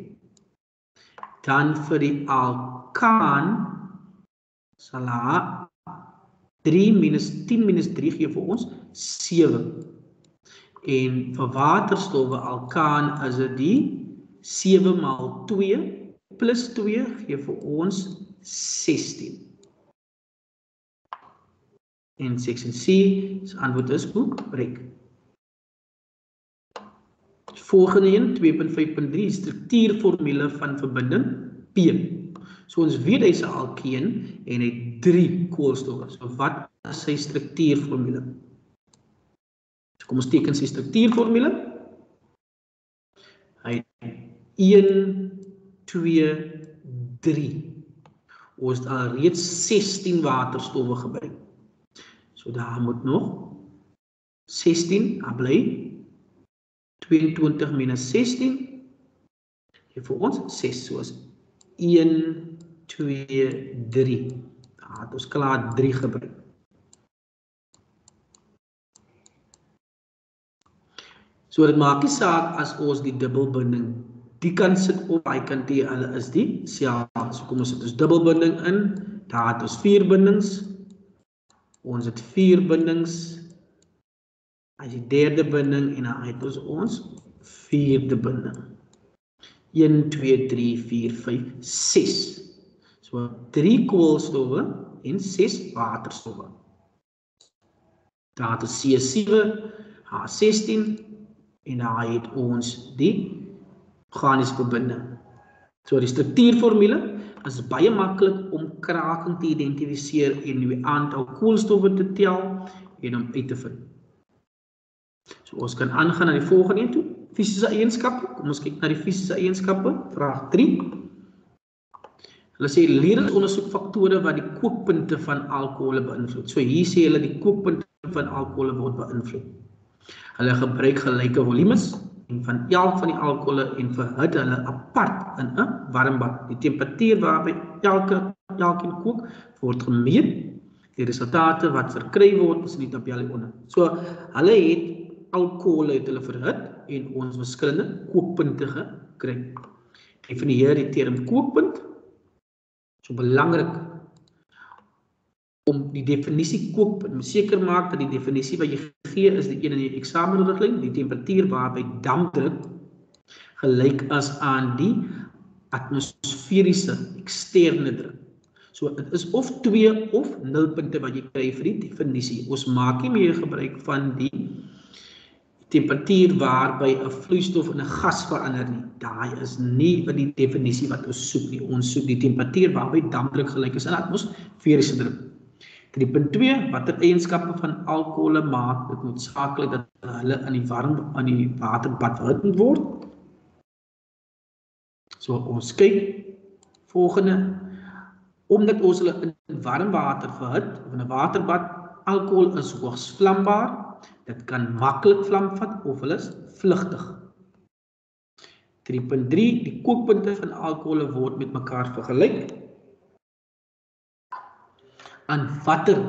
dan vir die alkaan sal hy 3 minus 10 minus 3 gee vir ons 7. En vir waterstowwe alkaan is dit die 7 maal 2 plus 2 gee vir ons 16. En seksie C se antwoord is korrek. Volgende een 2.5.3 struktuurformule van verbinding P. So ons weet hy's 'n alkeen en hy het 3 koolstowwe. So wat is sy struktuurformule? So kom ons teken sy struktuurformule. Hy 1 2 3. Ons het al reeds 16 waterstowwe gebruik. So daar moet nog 16 bly 22 minus 16 gee vir ons 6 soos 1 2 3. Daar het ons klaar 3 gebruik. So dit maak nie saak as ons die dubbelbinding die kan sit op hy kan die hulle is die selfde. So kom ons sit ons dubbelbinding in. Daar het ons vier bindings. Ons het vier bindings. As die derde binding en dan het ons ons vierde binding. 1 2 3 4 5 6. So 3 koolstowwe en 6 waterstowwe. Daar het ons C7 H16 en dan het ons die organiese verbinding. So die struktuurformule is baie maklik om kraking te identifiseer en die aantal koolstowwe te tel en om uit te vind. So ons kan aangaan na die volgende een toe. Fisiese eienskappe. Kom ons kyk na die fisiese eienskappe. Vraag 3. Hulle sê leerders ondersoek faktore wat die kookpunte van alkohole beïnvloed. So hier sê hulle die kookpunte van alkohole word beïnvloed. Hulle gebruik gelyke volumes en van elk van die alkohole en verhit hulle apart in 'n warm bad. Die temperatuur waarby elke elkeen kook word gemeet. Die resultate wat verkry word is in die tabel hieronder. So hulle het alkohole het hulle verhit en ons verskillende kookpunte gekry. Definieer die term kookpunt. So belangrik om die definisie kookpunt seker maak dat die definisie wat jy gee is die een in die eksamenriglyn, die temperatuur waarby dampdruk gelyk is aan die atmosferiese eksterne druk. So dit is of 2 of 0 punte wat jy kry vir die definisie. Ons maak nie meer gebruik van die temperatuur waarby 'n vloeistof in 'n gas verander nie. Daai is nie wat die definisie wat ons soek nie. Ons soek die temperatuur waarby dampdruk gelyk is aan atmosferiese druk. 3.2 Watter eienskappe van alkohole maak dit noodsaaklik dat hulle in die warm aan die waterbad moet word? So ons kyk volgende omdat ons hulle in warm water verhit of in 'n waterbad alkohol is hoogs vlambaar Dit kan maklik vlam vat of hulle is vlugtig. 3.3 Die kookpunte van alkohole word met mekaar vergelyk. Aan watter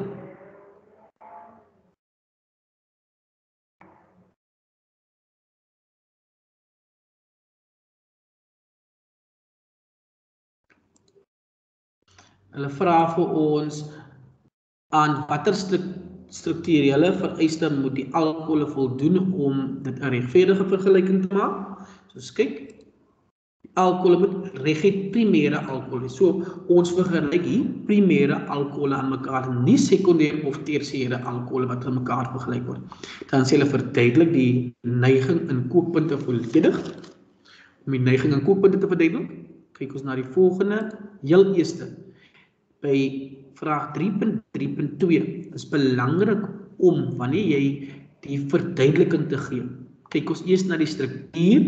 Hulle vra vir ons aan watter stuk strukturele vereiste moet die alkohole voldoen om dit 'n regverdige vergelyking te maak. So kyk, die alkohole moet reg het primêre alkohol. So ons vergelyk hier primêre alkohole aan mekaar, nie sekondêre of tersiêre alkohole wat aan mekaar vergelyk word. Dan sê hulle verduidelik die neiging in kookpunte volledig. Om die neiging in kookpunte te verduidelik, kyk ons na die volgende, heel eerste by vraag 3.3.2 is belangrik om wanneer jy die verduideliking te gee. Kyk ons eers na die struktuur.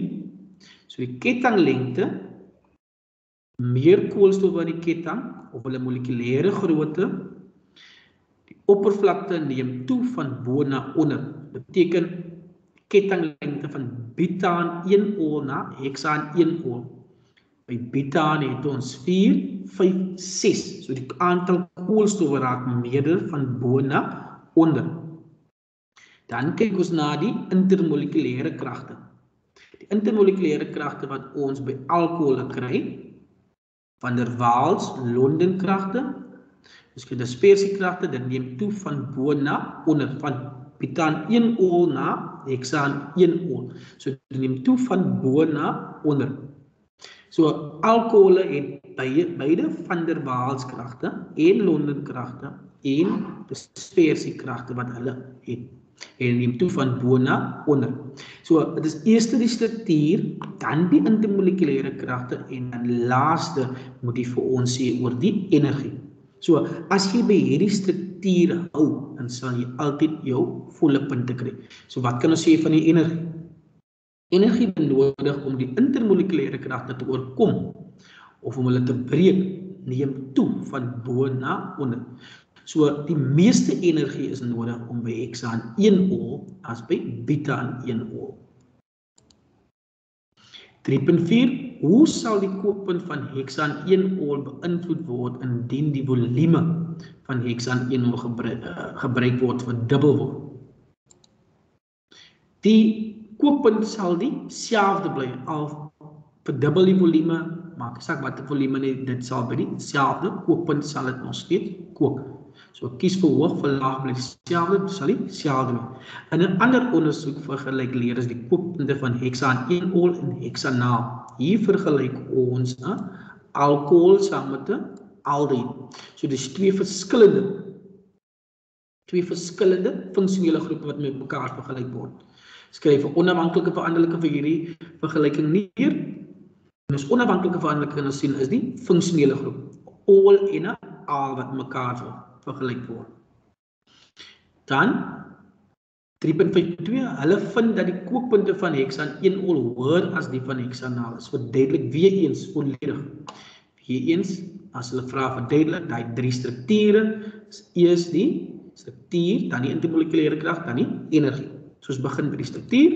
So die kettinglengte meer koolstof in die ketting of hulle molekulêre grootte die oppervlakte neem toe van bo na onder. Dit beteken kettinglengte van butaan 1 ol na hexaan 1 ol. By butaan het ons 4, 5, 6. So die aantal koolstowwe raak meerder van bo na onder. Dan kyk ons na die intermolekulêre kragte. Die intermolekulêre kragte wat ons by alkohole kry, van der Waals Londen kragte, miskien die dispersiekragte, dit neem toe van bo na onder van butaan 1 ol na hexaan 1 ol. So dit neem toe van bo na onder. So alkohole het beide beide van der Waals kragte en Londen kragte en dispersie kragte wat hulle het en neem toe van bo na onder. So dit is eers die struktuur, dan die intermolekulêre kragte en dan laaste moet jy vir ons sê oor die energie. So as jy by hierdie struktuur hou, dan sal jy altyd jou volle punte kry. So wat kan ons sê van die energie? Energie benodig om die intermolekulêre kragte te oorkom of om hulle te breek, neem toe van bo na onder. So die meeste energie is nodig om by hexaan 1 ol as by butaan 1 ol. 3.4 Hoe sal die kookpunt van hexaan 1 ol beïnvloed word indien die volume van hexaan 1 ol gebruik, uh, gebruik word vir dubbel word? Die kookpunt sal dieselfde bly al vir dubbel die volume maak saak watter volume dit sal by dieselfde kookpunt sal dit nog steeds kook. So kies vir hoog vir laag bly dieselfde, sal die dieselfde wees. In 'n ander ondersoek vergelyk leerders die kookpunte van hexaan 1 ol en hexanaal. Hier vergelyk ons 'n alkohol saam met 'n aldehied. So dis twee verskillende twee verskillende funksionele groepe wat met mekaar vergelyk word. Skryf 'n onafhanklike veranderlike vir hierdie vergelyking neer. En ons onafhanklike veranderlike kan ons sien is die funksionele groep. All en 'n al wat mekaar vergelyk vergelyk word. Dan 3.52 hulle vind dat die kookpunte van hexaan 1 ol hoër as die van hexanaal is. Verduidelik weer eens volledig. Weer eens as hulle vra verduidelik daai drie strukture is eers die struktuur, dan die intermolekulêre krag, dan die energie. So ons begin by die struktuur.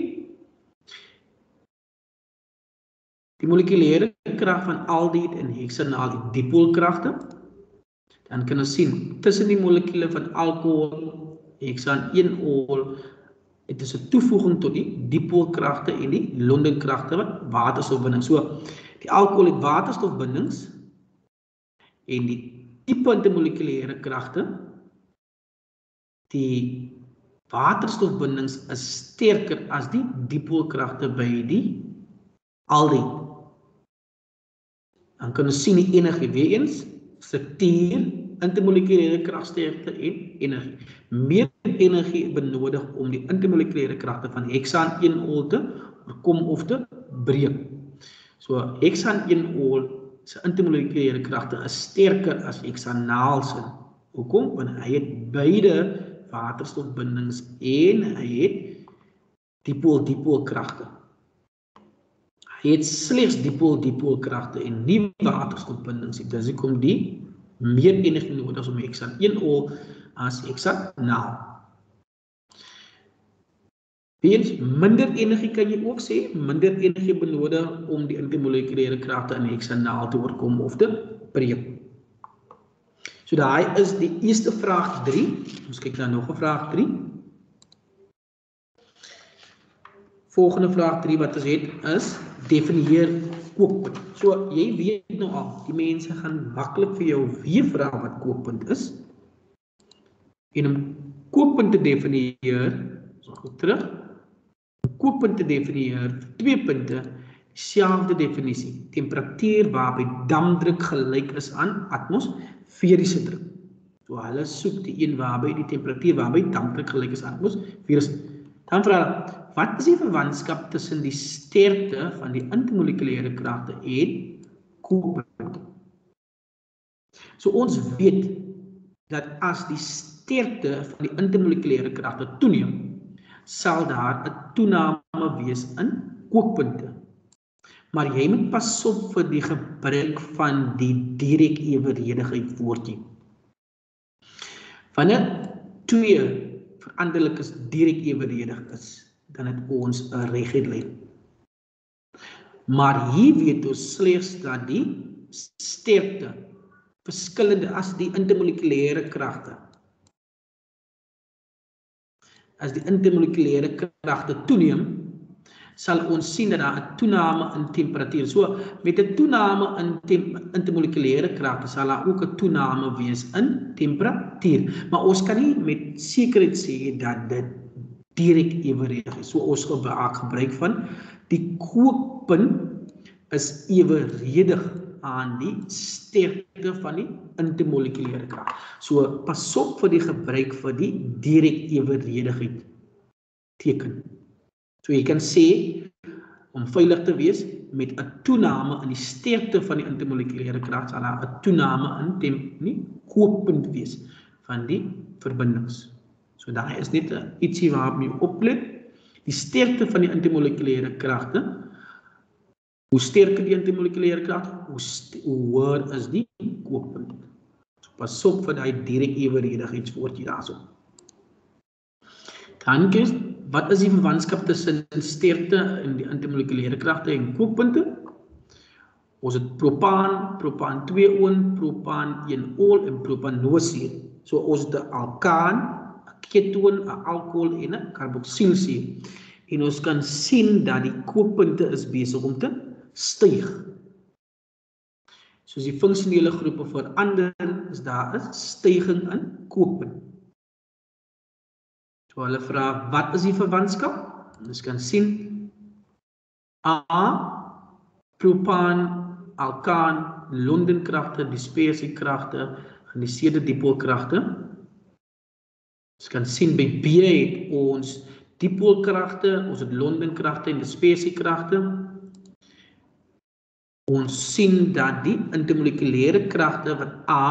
Die molekulêre krag van aldehied en hexanaal die dipoolkragte dan kan ons sien tussen die molekule van alkohol hexaan 1 ol dit is 'n toevoeging tot die dipoolkragte en die londenkragte wat waterstofbinding. So die alkohol het waterstofbindings en die tipe intermolekulêre kragte die waterstofbindings is sterker as die dipoolkragte by die aldehied. Dan kan ons sien die energie weer eens struktuur intermolekulêre kragsterkte en energie. Meer energie benodig om die intermolekulêre kragte van hexaan 1-ol te oorkom of te breek. So hexaan 1-ol se intermolekulêre kragte is sterker as hexanaal se. Hoekom? Want hy het beide waterstofbindings en hy het dipool-dipool kragte. Hy het slegs dipool-dipool kragte en nie waterstofbindings nie. Dis hoekom die meer energie nodig om hexaan 1O as hexanaal. Weens minder energie kan jy ook sê minder energie benodig om die intermolekulêre kragte in hexanaal te oorkom of te breek. So daai is die eerste vraag 3. Ons kyk nou nog 'n vraag 3. Volgende vraag 3 wat ons het is definieer kookpunt. So jy weet nou al, die mense gaan maklik vir jou weer vra wat kookpunt is. En om kookpunt te definieer, so goed terug. Om kookpunt te definieer, twee punte, dieselfde definisie. Temperatuur waarby damdruk gelyk is aan atmosferiese druk. So hulle soek die een waarby die temperatuur waarby damdruk gelyk is aan atmosferiese. Dan vra hulle Wat is die verwantskap tussen die sterkte van die intermolekulêre kragte en kookpunt? So ons weet dat as die sterkte van die intermolekulêre kragte toeneem, sal daar 'n toename wees in kookpunte. Maar jy moet pas op vir die gebruik van die direk eweredigheid woordjie. Wanneer twee veranderlikes direk eweredig is, dan het ons 'n lyn. Maar hier weet ons slegs dat die sterkte verskillende as die intermolekulêre kragte. As die intermolekulêre kragte toeneem, sal ons sien dat daar 'n toename in temperatuur. So met 'n toename in intermolekulêre kragte sal daar ook 'n toename wees in temperatuur. Maar ons kan nie met sekerheid sê dat dit direk eweredig is. So ons gebruik gebruik van die kookpunt is eweredig aan die sterkte van die intermolekulêre krag. So pas op vir die gebruik vir die direk eweredigheid teken. So jy kan sê om veilig te wees met 'n toename in die sterkte van die intermolekulêre krag sal daar 'n toename in tem nie kookpunt wees van die verbindings. So daai is net ietsie waarop jy oplet. Die sterkte van die intermolekulêre kragte. Hoe sterker die intermolekulêre krag, hoe, hoër is die kookpunt. So pas op vir daai direk eweredigheidswoordjie daarso. Dan kies wat is die verwantskap tussen sterkte in die intermolekulêre kragte en kookpunte? Ons het propaan, propaan 2 oon, propaan 1 ol en propanose. So ons het 'n alkaan, ketoon, 'n alkohol en 'n karboksielsuur. En ons kan sien dat die kookpunte is besig om te styg. Soos die funksionele groepe verander, is daar 'n stygings in kookpunte. So hulle vra wat is die verwantskap? Ons kan sien A propan, alkaan, Londenkragte, dispersiekragte, genieseerde dipoolkragte. Ons kan sien by B het ons dipoolkragte, ons het Londenkragte en dispersiekragte. Ons sien dat die intermolekulêre kragte wat A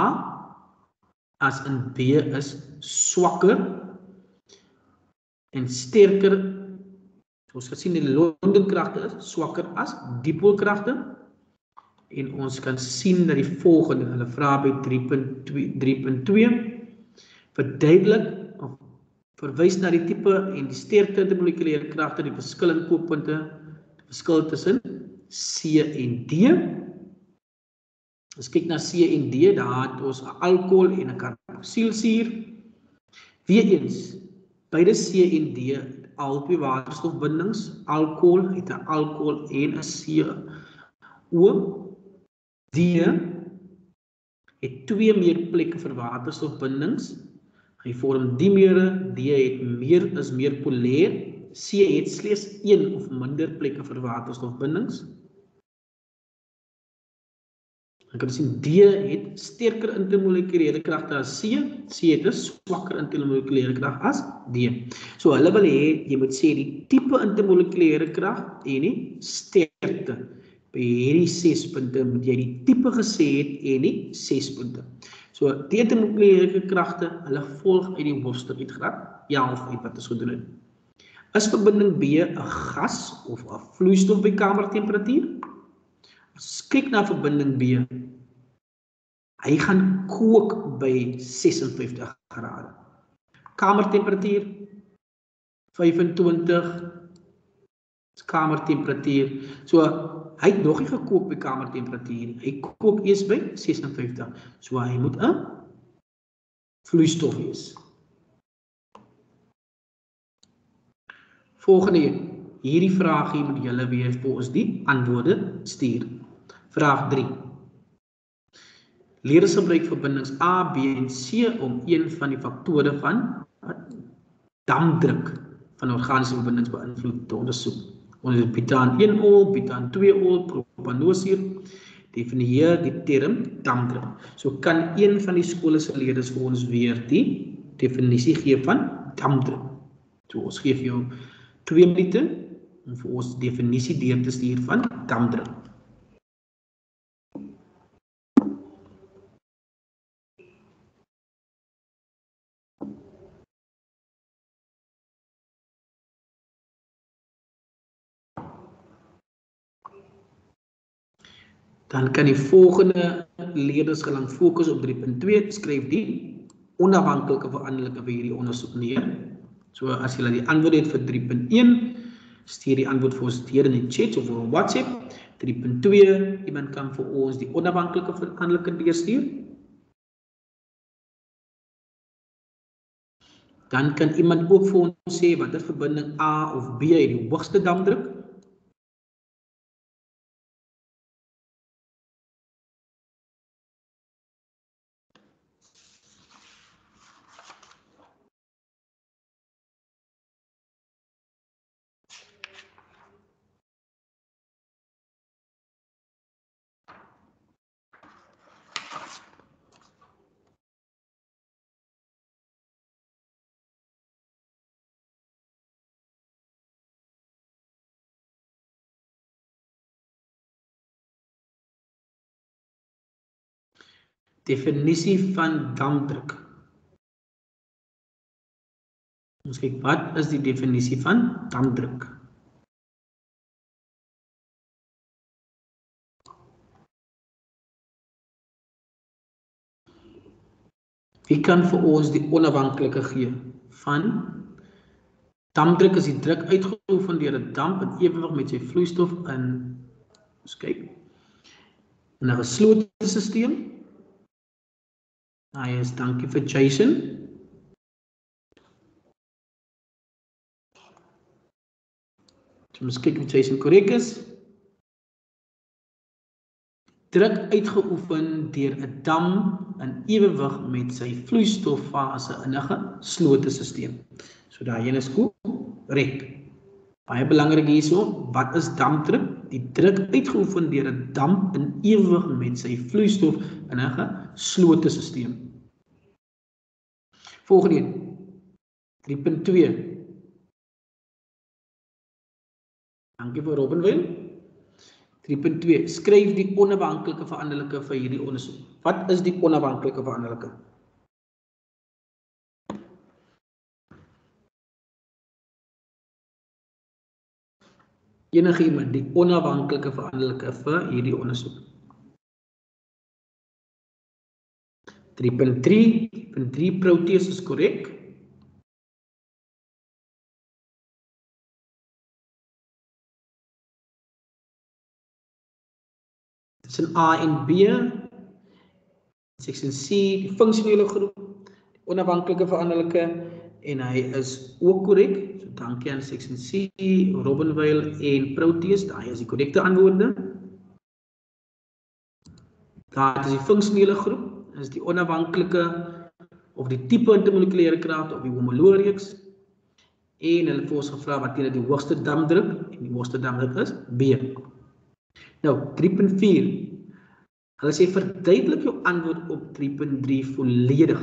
as in B is swakker en sterker ons gesien die Londenkragte is swakker as dipoolkragte en ons kan sien dat die volgende hulle vra by 3.2 3.2 verduidelik verwys na die tipe en die sterkte van molekulêre kragte die verskillende kooppunte die verskil tussen C en D As kyk na C en D daar het ons 'n alkohol en 'n karboksielsuur Weereens Beide C en D albei waterstofbindings, alkohol het 'n alkohol en 'n CO. D het twee meer plekke vir waterstofbindings. Hy vorm dimere, D het meer is meer polêr, C het slegs een of minder plekke vir waterstofbindings. Dan kan jy sien D het sterker intermolekulêre kragte as C, C het 'n swakker intermolekulêre krag as D. So hulle wil hê jy moet sê die tipe intermolekulêre krag en die sterkte. By hierdie 6 punte moet jy die tipe gesê het en die 6 punte. So intermolekulêre kragte, hulle volg uit die hoofstuk uit graad 11 uit wat ons gedoen het. Is verbinding B 'n gas of 'n vloeistof by kamertemperatuur? kyk na verbinding B. Hy gaan kook by 56 grade. Kamertemperatuur 25 kamertemperatuur. So hy het nog nie gekook by kamertemperatuur. Hy kook eers by 56. So hy moet 'n vloeistof wees. Volgende hierdie vraagie moet julle weer vir ons die antwoorde stuur. Vraag 3. Leerders gebruik verbindings A, B en C om een van die faktore van damdruk van organiese verbindings beïnvloed te ondersoek. Ons het butaan 1-ol, butaan 2-ol, propanosier definieer die term damdruk. So kan een van die skole se leerders vir ons weer die definisie gee van damdruk. So ons gee vir jou 2 minute om vir ons definisie deur te stuur van damdruk. Dan kan die volgende leerders gelang fokus op 3.2 skryf die onafhanklike veranderlike vir hierdie ondersoek neer. So as jy die antwoord het vir 3.1, stuur die antwoord vir ons deur in die chat of op WhatsApp. 3.2, iemand kan vir ons die onafhanklike veranderlike deurstuur. Dan kan iemand ook vir ons sê watter verbinding A of B het die hoogste damdruk. Definisie van dampdruk. Ons kyk wat is die definisie van dampdruk? Wie kan vir ons die onafhanklike gee van dampdruk is die druk uitgeoefen deur 'n damp in ewewig met sy vloeistof in ons kyk in 'n geslote stelsel. Hy is dankie vir Jason. Ons kyk of Jason korrek is druk uitgeoefen deur 'n dam in ewewig met sy vloeistoffase in 'n geslote stelsel. So daai een is korrek. Baie belangrik hierso, wat is dampdruk? Die druk uitgeoefen deur 'n dam in ewewig met sy vloeistof in 'n geslote stelsel. Volgende een. 3.2. Dankie vir Robbenwil. 3.2 skryf die onafhanklike veranderlike vir hierdie ondersoek. Wat is die onafhanklike veranderlike? Enige iemand die onafhanklike veranderlike vir hierdie ondersoek. 3.3.3 protease is korrek. tussen A en B. Seksie C, die funksionele groep, onafhanklike veranderlike en hy is ook korrek. So dankie aan seksie C, Robbenwyl en Proteus, daai is die korrekte antwoorde. Daar is die funksionele groep, is die onafhanklike of die tipe intermolekulêre krag of die homoloë reeks. En hulle het ons gevra wat teen die hoogste dampdruk en die hoogste dampdruk is B. Nou 3.4. Hulle sê verduidelik jou antwoord op 3.3 volledig.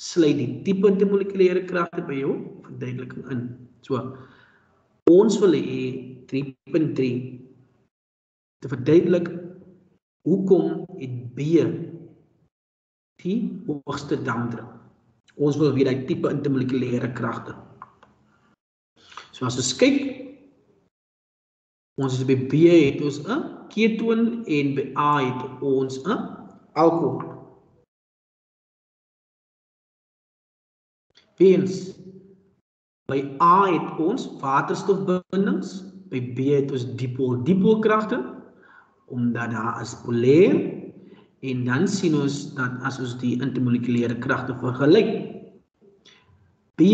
Sluit die tipe intermolekulêre kragte by jou verduideliking in. So ons wil hê 3.3 te verduidelik hoekom het B die hoogste dampdruk. Ons wil weet daai tipe intermolekulêre kragte. So as ons kyk Ons is by B het ons 'n ketoon en by A het ons 'n alkohol. Weens by A het ons waterstofbindings, by B het ons dipool-dipool kragte omdat daar is poleer en dan sien ons dat as ons die intermolekulêre kragte vergelyk B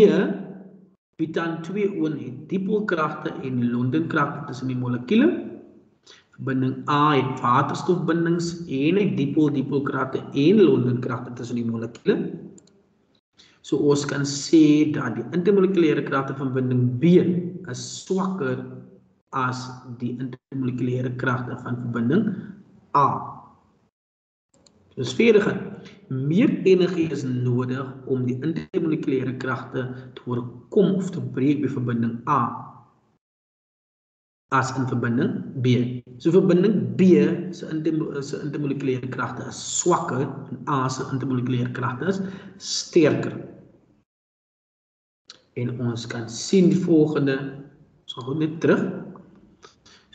Butan 2 oon het dipoolkragte en Londonkragte tussen die molekule. Verbinding A het waterstofbindings en het dipool-dipoolkragte en Londonkragte tussen die molekule. So ons kan sê dat die intermolekulêre kragte van verbinding B is swakker as die intermolekulêre kragte van verbinding A. Dus vierde, meer energie is nodig om die intermolekulêre kragte te oorkom of te breek by verbinding A as in verbinding B. So verbinding B se se intermolekulêre kragte is swakker en A se intermolekulêre kragte is sterker. En ons kan sien die volgende, ons gaan net terug.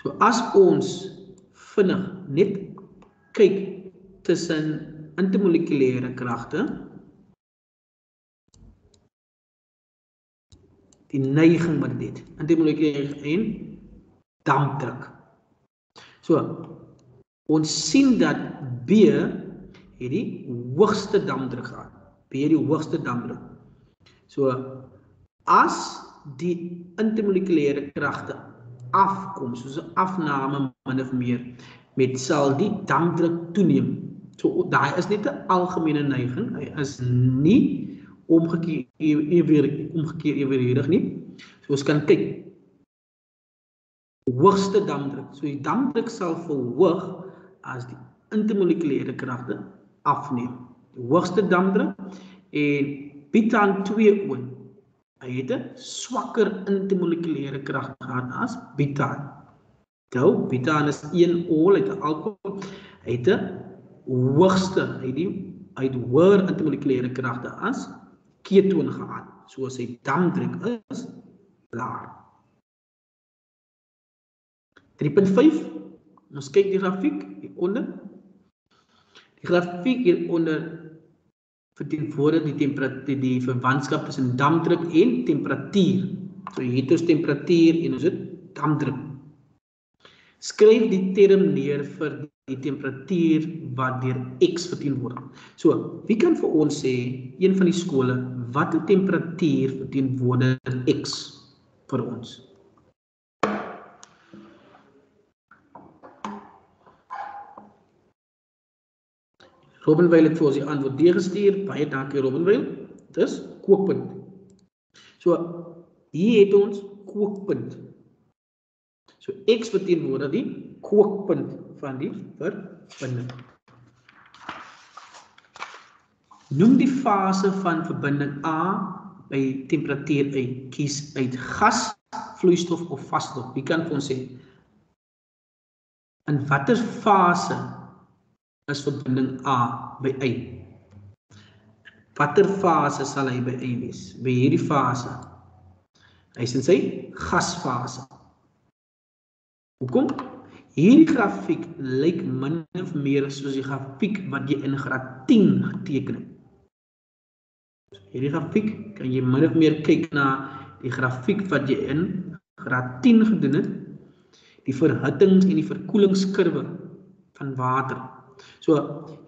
So as ons vinnig net kyk tussen intermolekulêre kragte die neiging wat dit intermolekulêre en dampdruk. So ons sien dat B het die hoogste dampdruk gehad. B het die hoogste dampdruk. So as die intermolekulêre kragte afkom soos 'n afname min of meer met sal die dampdruk toeneem So daai is net 'n algemene neiging. Hy is nie omgekeer ewer omgekeer ewerig nie. So ons kan kyk. Hoogste dampdruk. So die dampdruk sal verhoog as die intermolekulêre kragte afneem. Die hoogste dampdruk en bitan 2 oon. Hy het 'n swakker intermolekulêre krag gehad as bitan. Nou, bitan is 1 ol uit 'n alkohol. Hy het 'n hoogste uit die uit hoër intermolekulêre kragte as ketoon gehad. So sy damdruk is laag. 3.5 Ons kyk die grafiek hieronder. Die grafiek hieronder verteenwoordig die temperatuur die verwantskap tussen damdruk en temperatuur. So hier het ons temperatuur en ons het damdruk. Skryf die term neer vir die temperatuur wat deur X verteenwoordig. So, wie kan vir ons sê een van die skole watter temperatuur verteenwoordig X vir ons? Robbenwyl het vir ons die antwoord D gestuur. Baie dankie Robbenwyl. Dis kookpunt. So hier het ons kookpunt. So X verteenwoordig die kookpunt van die verbinding. Noem die fase van verbinding A by temperatuur Y. Kies uit gas, vloeistof of vasstof. Wie kan vir ons sê in watter fase is verbinding A by Y. Watter fase sal hy by Y wees? By hierdie fase. Hy is in sy gasfase. Hoekom? Hierdie grafiek lyk min of meer soos die grafiek wat jy in graad 10 geteken het. Hierdie grafiek kan jy min of meer kyk na die grafiek wat jy in graad 10 gedoen het. Die verhittings en die verkoelingskurwe van water. So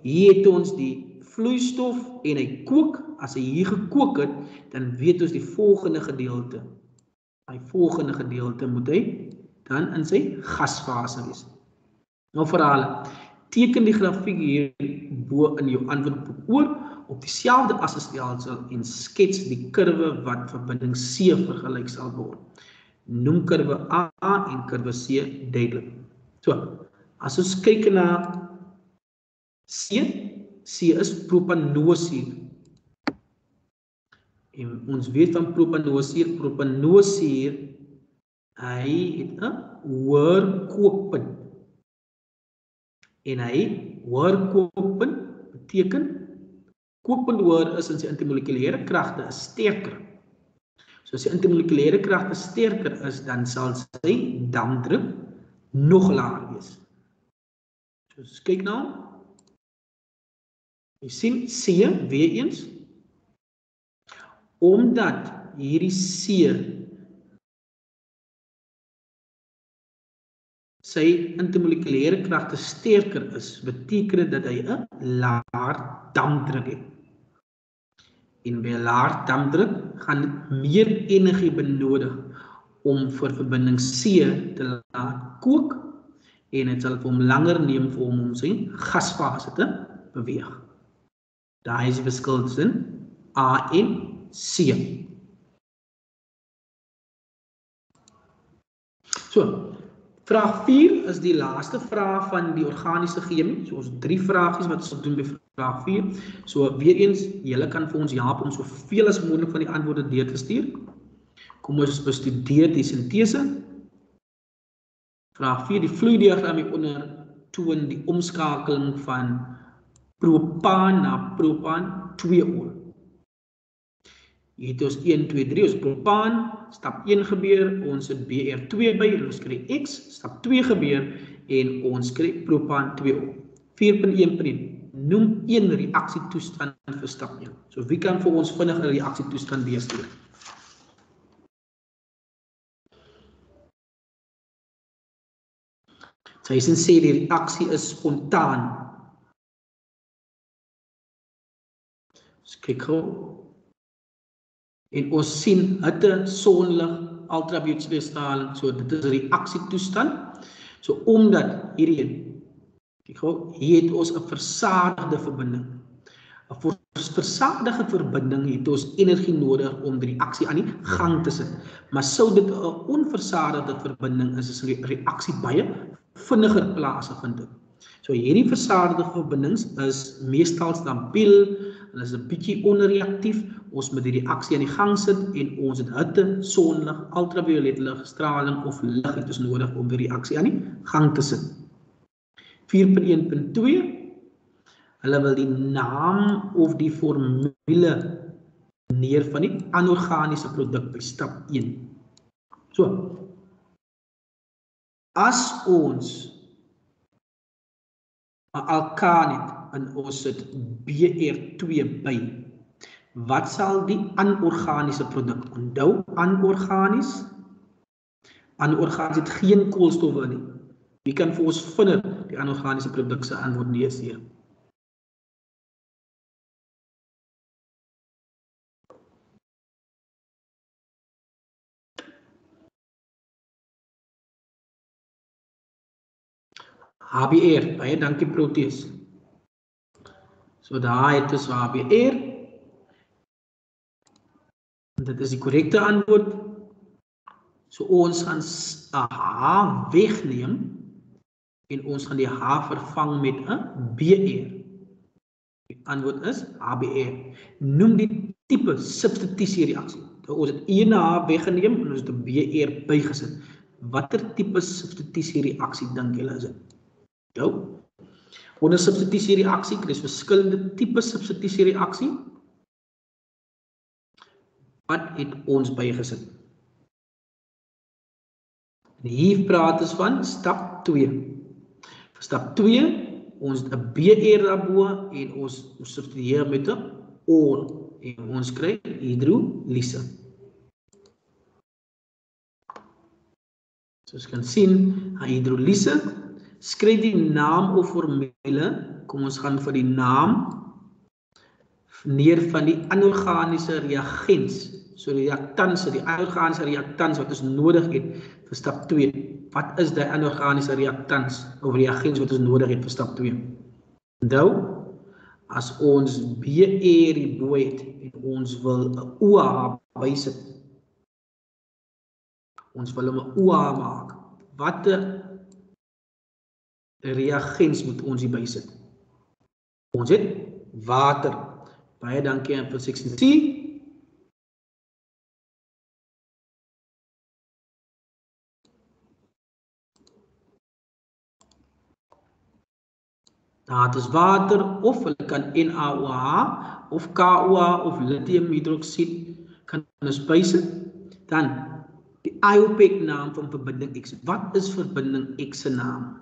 hier het ons die vloeistof en hy kook. As hy hier gekook het, dan weet ons die volgende gedeelte. Hy volgende gedeelte moet hy dan in sy gasfase wees. Nou verhaal. Teken die grafiek hier bo in jou antwoord oor op dieselfde asstelsel en skets die kurwe wat verbinding C vergelyk sal word. Noem kurwe A en kurwe C duidelik. So, as ons kyk na C C is propanoosuur. En ons weet van propanoosuur, propanoosuur hy het 'n hoër kookpunt. En hy hoër kookpunt beteken kookpunt hoër is in sy intermolekulêre kragte sterker. So as die intermolekulêre kragte sterker is, dan sal sy damdruk nog laer wees. So kyk nou Jy sien C weer eens omdat hierdie C sy intermolekulêre kragte sterker is, beteken dit dat hy 'n laer dampdruk het. En by 'n laer dampdruk gaan dit meer energie benodig om vir verbinding C te laat kook en dit sal vir hom langer neem vir hom om sy gasfase te beweeg. Daai is die verskil tussen A en C. So, vraag 4 is die laaste vraag van die organiese chemie. So ons drie vragies wat ons sal doen by vraag 4. So weer eens, julle kan vir ons help om soveel as moontlik van die antwoorde deur te stuur. Kom ons bestudeer die sintese. Vraag 4, die vloeidiagram hieronder toon die omskakeling van propaan na propaan 2 ol. Hier het ons 1 2 3 ons propaan stap 1 gebeur ons het BR2 by en ons kry X stap 2 gebeur en ons kry propaan 2 ol. 4.1 noem een reaksietoestand vir stap 1. So wie kan vir ons vinnig 'n reaksietoestand deurstuur? Sy sê die reaksie is spontaan gou. En ons sien hitte, sonlig, ultraviolet straling, so dit is reaksietoestand. So omdat hierdie kyk gou, hier het ons 'n versadigde verbinding. 'n Versadigde verbinding het ons energie nodig om die reaksie aan die gang te sit. Maar sou dit 'n onversadigde verbinding is, is die reaksie baie vinniger plaasvind. So hierdie versadigde verbindings is meestal stabiel Hulle is 'n bietjie onreaktief. Ons moet die reaksie aan die gang sit en ons het hitte, sonlig, ultraviolet lig, straling of lig het ons nodig om die reaksie aan die gang te sit. 4.1.2 Hulle wil die naam of die formule neer van die anorganiese produk by stap 1. So. As ons 'n alkaan het en ons sit BR2 by. Wat sal die anorganiese produk onthou? Anorganies? Anorganies het geen koolstowwe nie. Wie kan vir ons vinnig die anorganiese produk se antwoord nee sê HBR baie dankie Proteus So daar het ons HBR. En dit is die korrekte antwoord. So ons gaan H wegneem en ons gaan die H vervang met 'n BR. Die antwoord is HBR. Noem die tipe substitusie reaksie. Nou ons het een H weggeneem en ons het 'n BR bygesit. Watter tipe substitusie reaksie dink julle is dit? Nou, Onder substitusie reaksie, dis verskillende tipe substitusie reaksie. Wat het ons bygesit? En hier praat ons van stap 2. Vir stap 2, ons het 'n BR daarbo en ons ons substitueer met 'n OR en ons kry hidrolise. So ons kan sien, hidrolise skryf die naam of formule. Kom ons gaan vir die naam neer van die anorganiese reagens. So die reaktanse, die anorganiese reaktans wat ons nodig het vir stap 2. Wat is die anorganiese reaktans of reagens wat ons nodig het vir stap 2? Onthou, as ons BR hierbo het en ons wil 'n OH bysit. Ons wil 'n OH maak. Watter reagens moet ons hier bysit. Ons het water. Baie dankie aan vir 16C. Daar is water of hulle kan NaOH of KOH of lithiumhidroksied kan ons bysit. Dan die IUPAC naam van verbinding X. Wat is verbinding X se naam?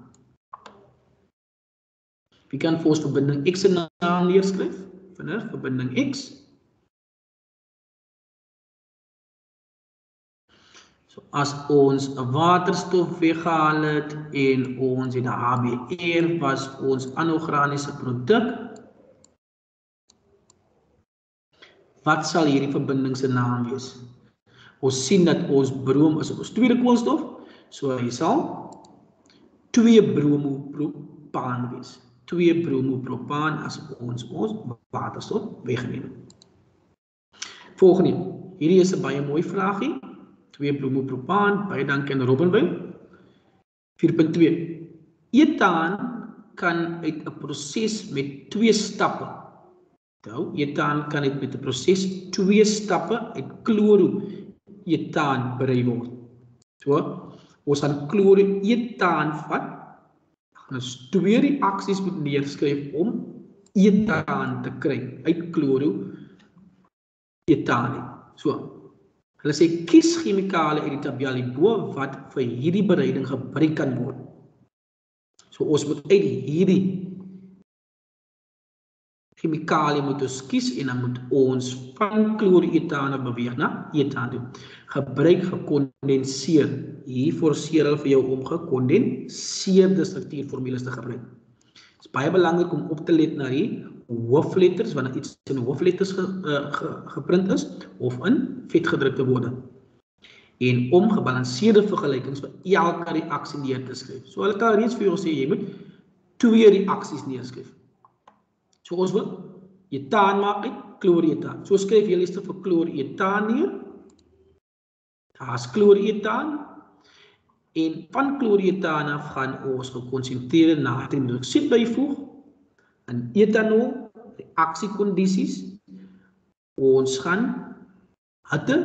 Wie kan vir ons verbinding X se naam neerskryf? Vinnig, verbinding X. So as ons 'n waterstof weggehaal het en ons het 'n HBr was ons anorganiese produk. Wat sal hierdie verbinding se naam wees? Ons sien dat ons brom is ons tweede koolstof, so hy sal 2 bromopropaan wees. 2 bromopropaan as ons ons waterstof wegneem. Volgende. Hierdie is 'n baie mooi vraagie. 2 bromopropaan, baie dankie aan Robinwyn. 4.2. Etaan kan uit 'n proses met 2 stappe. Nou, etaan kan uit met 'n proses 2 stappe uit kloro etaan berei word. So, ons gaan kloro etaan vat ons twee reaksies moet neerskryf om etaan te kry uit kloro etaan. So, hulle sê kies chemikale uit die tabel hierbo wat vir hierdie bereiding gebruik kan word. So ons moet uit hierdie chemikalie moet ons kies en dan moet ons van kloroetane beweeg na etaan toe. Gebruik gekondenseer. Hier forceer hulle vir jou om gekondenseerde struktuurformules te gebruik. Dit is baie belangrik om op te let na die hoofletters wanneer iets in hoofletters ge, uh, ge, geprint is of in vetgedrukte woorde. En om gebalanseerde vergelykings vir elke reaksie neer te skryf. So hulle kan reeds vir jou sê jy moet twee reaksies neerskryf. So ons wil etaan maak uit kloretaan. So skryf jy liste vir kloretaan neer. Daar's kloretaan en van kloretaan af gaan ons gekonsentreerde natriumhidroksied byvoeg in etanol reaksiekondisies. Ons gaan hitte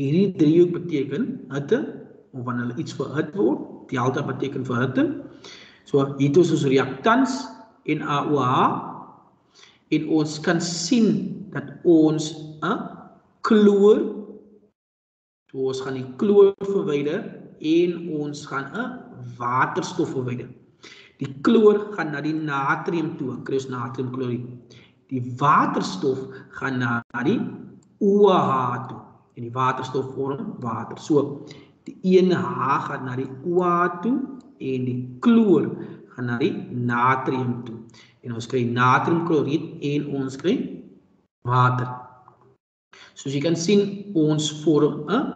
hierdie driehoek beteken hitte of wanneer hulle iets verhit word, delta beteken vir hitte. So hier het ons ons reaktans NaOH en ons kan sien dat ons 'n kloor so ons gaan die kloor verwyder en ons gaan 'n waterstof verwyder. Die kloor gaan na die natrium toe, kry ons natriumkloried. Die waterstof gaan na die OH toe en die waterstof vorm water. So die een H gaan na die OH toe en die kloor gaan na die natrium toe. En ons kry natriumkloried en ons kry water. Soos jy kan sien, ons vorm 'n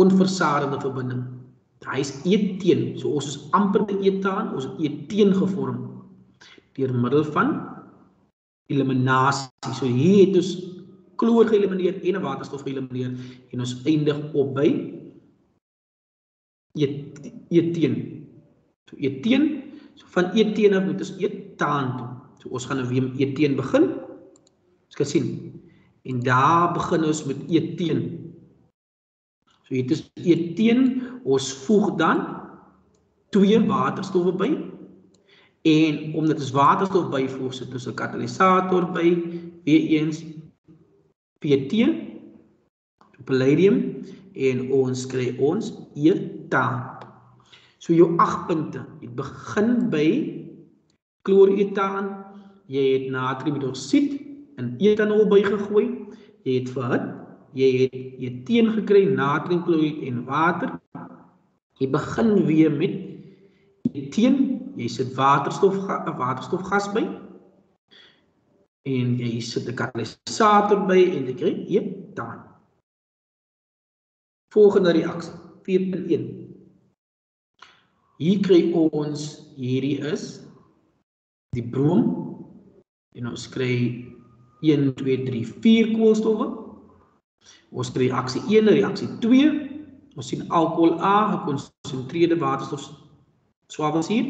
onversadigde verbinding. Hy is eteen, so ons is amper by etaan, ons het eteen gevorm deur middel van eliminasie. So hier het ons kloor geëlimineer en 'n waterstof geëlimineer en ons eindig op by eteen. So eteen, so van eteen af moet ons etaan toe. So ons gaan nou weer met eteen begin. Ons kan sien. En daar begin ons met eteen. So hier is eteen, ons voeg dan twee waterstowwe by. En omdat ons waterstof byvoeg, sit ons 'n katalisator by, weer eens PT palladium en ons kry ons etaan. So jou 8 punte. Jy begin by kloretaan, jy het natriumhidroksied in etanol bygegooi, jy het verhit, jy het eteen gekry, natriumkloried en water. Jy begin weer met eteen, jy sit waterstof waterstofgas by en jy sit 'n katalisator by en jy kry etaan. Volgende reaksie 4.1. Hier kry ons hierdie is die brom en ons kry 1 2 3 4 koolstowwe. Ons kry reaksie 1 en reaksie 2. Ons sien alkohol A gekonsentreerde waterstof swawels hier.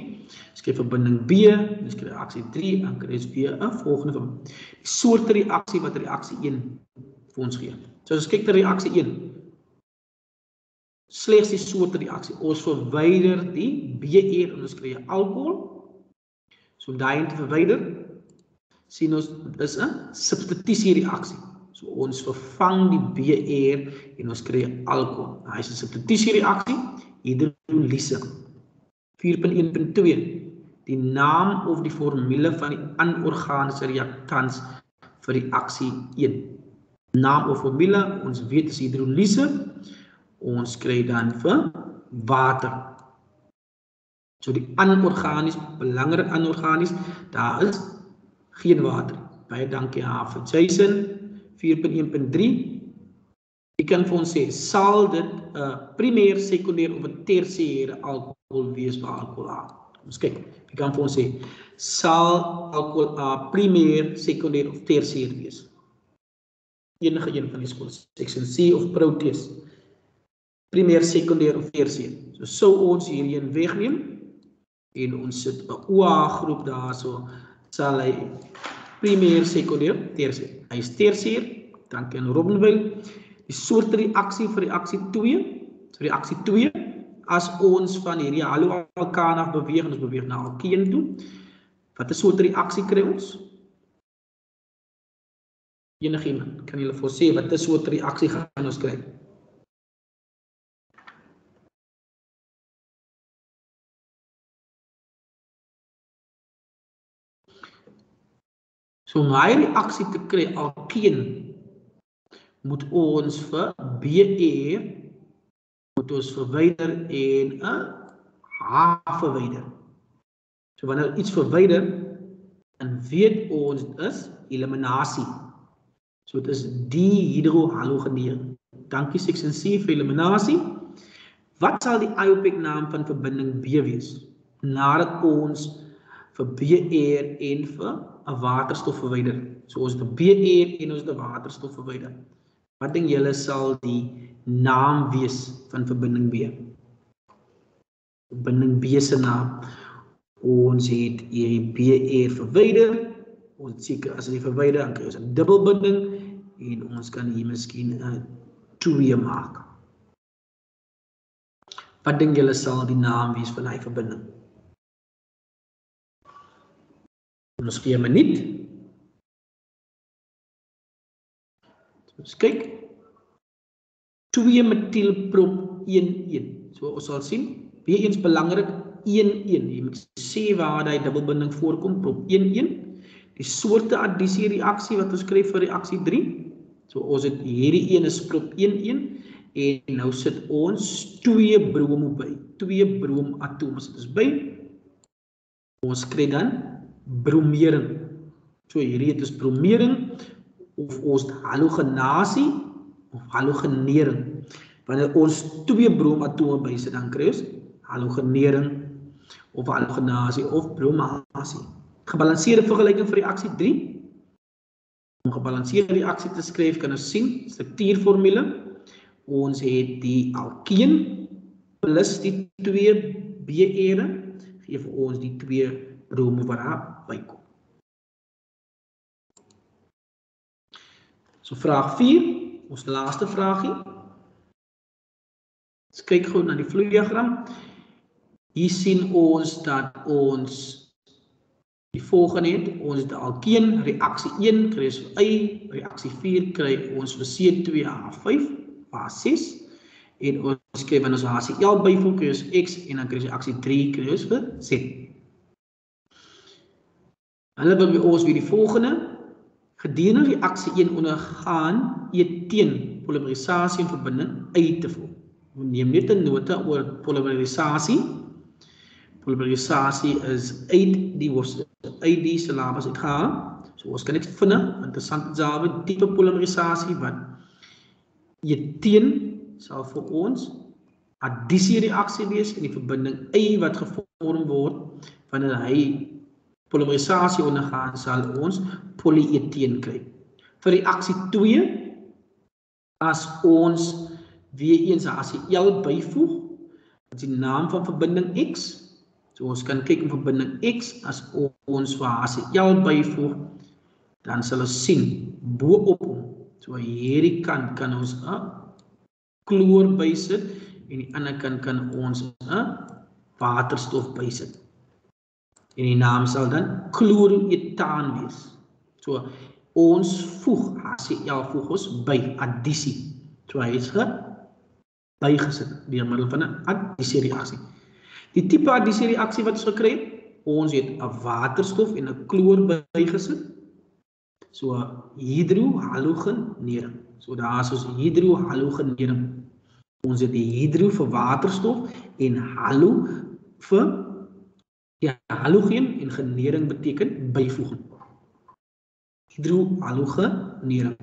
Skryf verbinding B, dis kry reaksie 3 en kry ons weer 'n volgende van die soort reaksie wat reaksie 1 vir ons gee. So as ons kyk na reaksie 1. Slegs die soort reaksie. Ons verwyder die BR en ons kry alkohol. So om daai te verwyder sien ons is 'n substitusie reaksie. So ons vervang die BR en ons kry alkohol. Hy is 'n substitusie reaksie, hidrolise. 4.1.2 die naam of die formule van die anorganiese reaktans vir die aksie 1. Naam of formule, ons weet is hidrolise. Ons kry dan vir water. So die anorganies, belangrik anorganies, daar is geen water. Baie dankie aan vir Jason 4.1.3. Jy kan vir ons sê sal dit 'n uh, primêr, sekondêr of 'n tersiêre alkohol wees by alkohol A. Ons kyk. Jy kan vir ons sê sal alkohol A primêr, sekondêr of tersiêr wees. Enige een van die skole, section C of Proteus. Primêr, sekondêr of tersiêr. So sou ons hierdie een wegneem en ons sit 'n OH groep daarso sal hy primêr, sekondêr, tersiêr. Hy is tersiêr, dankie aan Robbenwyl die soort reaksie vir reaksie 2. So reaksie 2 as ons van hierdie haloalkaan af beweeg en ons beweeg na alkeen toe. Wat 'n soort reaksie kry ons? Enigiemand kan julle vir sê wat 'n soort reaksie gaan ons kry? So om hy reaksie te kry alkeen moet ons vir BE moet ons verwyder en 'n H verwyder. So wanneer iets verwyder, dan weet ons dit is eliminasie. So dit is dihydrohalogeneer. Dankie section C vir eliminasie. Wat sal die IUPAC naam van verbinding B wees? Nadat ons vir BE en vir 'n waterstof verwyder. So ons het 'n BE en ons het 'n waterstof verwyder. Wat dink julle sal die naam wees van verbinding B? Verbinding B se naam. Ons het hierdie BE verwyder. Ons seker as dit verwyder dan kry ons 'n dubbelbinding en ons kan hier miskien 'n 2 maak. Wat dink julle sal die naam wees van hy verbinding? Ons gee 'n minuut. Ons kyk. 2 metielprop 11. So ons sal sien, weer eens belangrik 11. Jy moet sê waar daai dubbelbinding voorkom, prop 11. Die soorte addisie reaksie wat ons kry vir reaksie 3. So ons het hierdie een is prop 11 en nou sit ons twee brome by. Twee bromatome sit ons by. Ons kry dan bromering. So hierdie is bromering of ons halogenasie of halogenering. Wanneer ons twee bromatome bysit dan kry ons halogenering of halogenasie of bromasie. Gebalanseerde vergelyking vir reaksie 3. Om gebalanseerde reaksie te skryf kan ons sien struktuurformule. Ons het die alkeen plus die twee B-ere gee vir ons die twee bromo wat bykom. So vraag 4, ons laaste vraagie. Ons kyk gou na die vloeidiagram. Hier sien ons dat ons die volgende het, ons het alkeen reaksie 1 kry ons vir Y, reaksie 4 kry ons vir C2H5, H6 en ons skryf dan ons HCl byvoeg kry ons X en dan kry ons reaksie 3 kry ons vir Z. Hulle wil ons weer die volgende gedurende reaksie 1 ondergaan eteen polimerisasie en verbinding uit te voer. Ons neem net 'n nota oor polimerisasie. Polymerisasie is uit die uit die syllabus uitgehaal. So ons kan net vinnig interessant jawe diepe polymerisasie wat eteen sal vir ons addisie reaksie wees in die verbinding Y wat gevorm word wanneer hy polymerisasie ondergaan sal ons polyeteen kry. Vir reaksie 2 as ons weer eens as jy L byvoeg, wat die naam van verbinding X. So ons kan kyk in verbinding X as ons vir HCl byvoeg, dan sal ons sien bo op hom. So hierdie kant kan ons 'n kloor bysit en die ander kant kan ons 'n waterstof bysit. En die naam sal dan kloroetaan wees. So ons voeg HCl voeg ons by addisie. So hy is bygesit deur middel van 'n addisie reaksie. Die tipe addisie reaksie wat ons gekry het, ons het 'n waterstof en 'n kloor bygesit. So hidrohalogenering. So daar is ons hidrohalogenering. Ons het die hidro vir waterstof en halo vir ja, halogen en genering beteken byvoeging. Hidrohalogenering.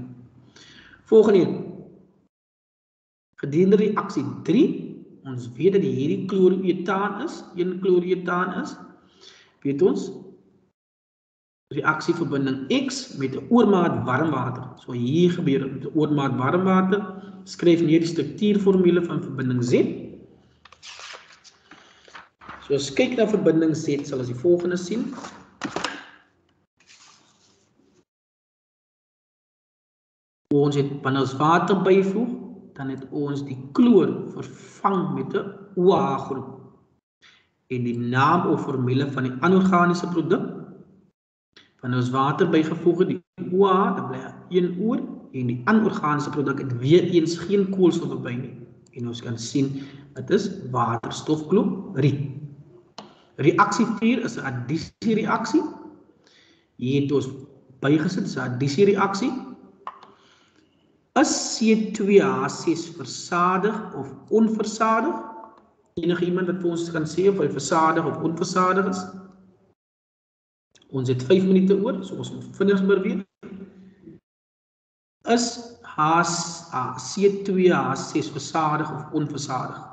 Volgende een Gedurende reaksie 3, ons weet dat hierdie kloroetaan is, een kloroetaan is. Weet ons reaksie verbinding X met 'n oormaat warm water. So hier gebeur dit met 'n oormaat warm water. Skryf neer die struktuurformule van verbinding Z. So as kyk na verbinding Z sal ons die volgende sien. Ons het wanneer ons water byvoeg, dan het ons die kloor vervang met 'n OH groep. En die naam of formule van die anorganiese produk van ons water bygevoeg het die OH, dan bly een oor en die anorganiese produk het weer eens geen koolstof by nie. En ons kan sien dit is waterstofklooried. Reaksie 4 is 'n addisie reaksie. Hier het ons bygesit 'n addisie reaksie Is C2H6 versadig of onversadig? Enige iemand wat vir ons kan sê of hy versadig of onversadig is? Ons het 5 minute oor, so ons moet vinnig beweeg. Is C2H6 versadig of onversadig?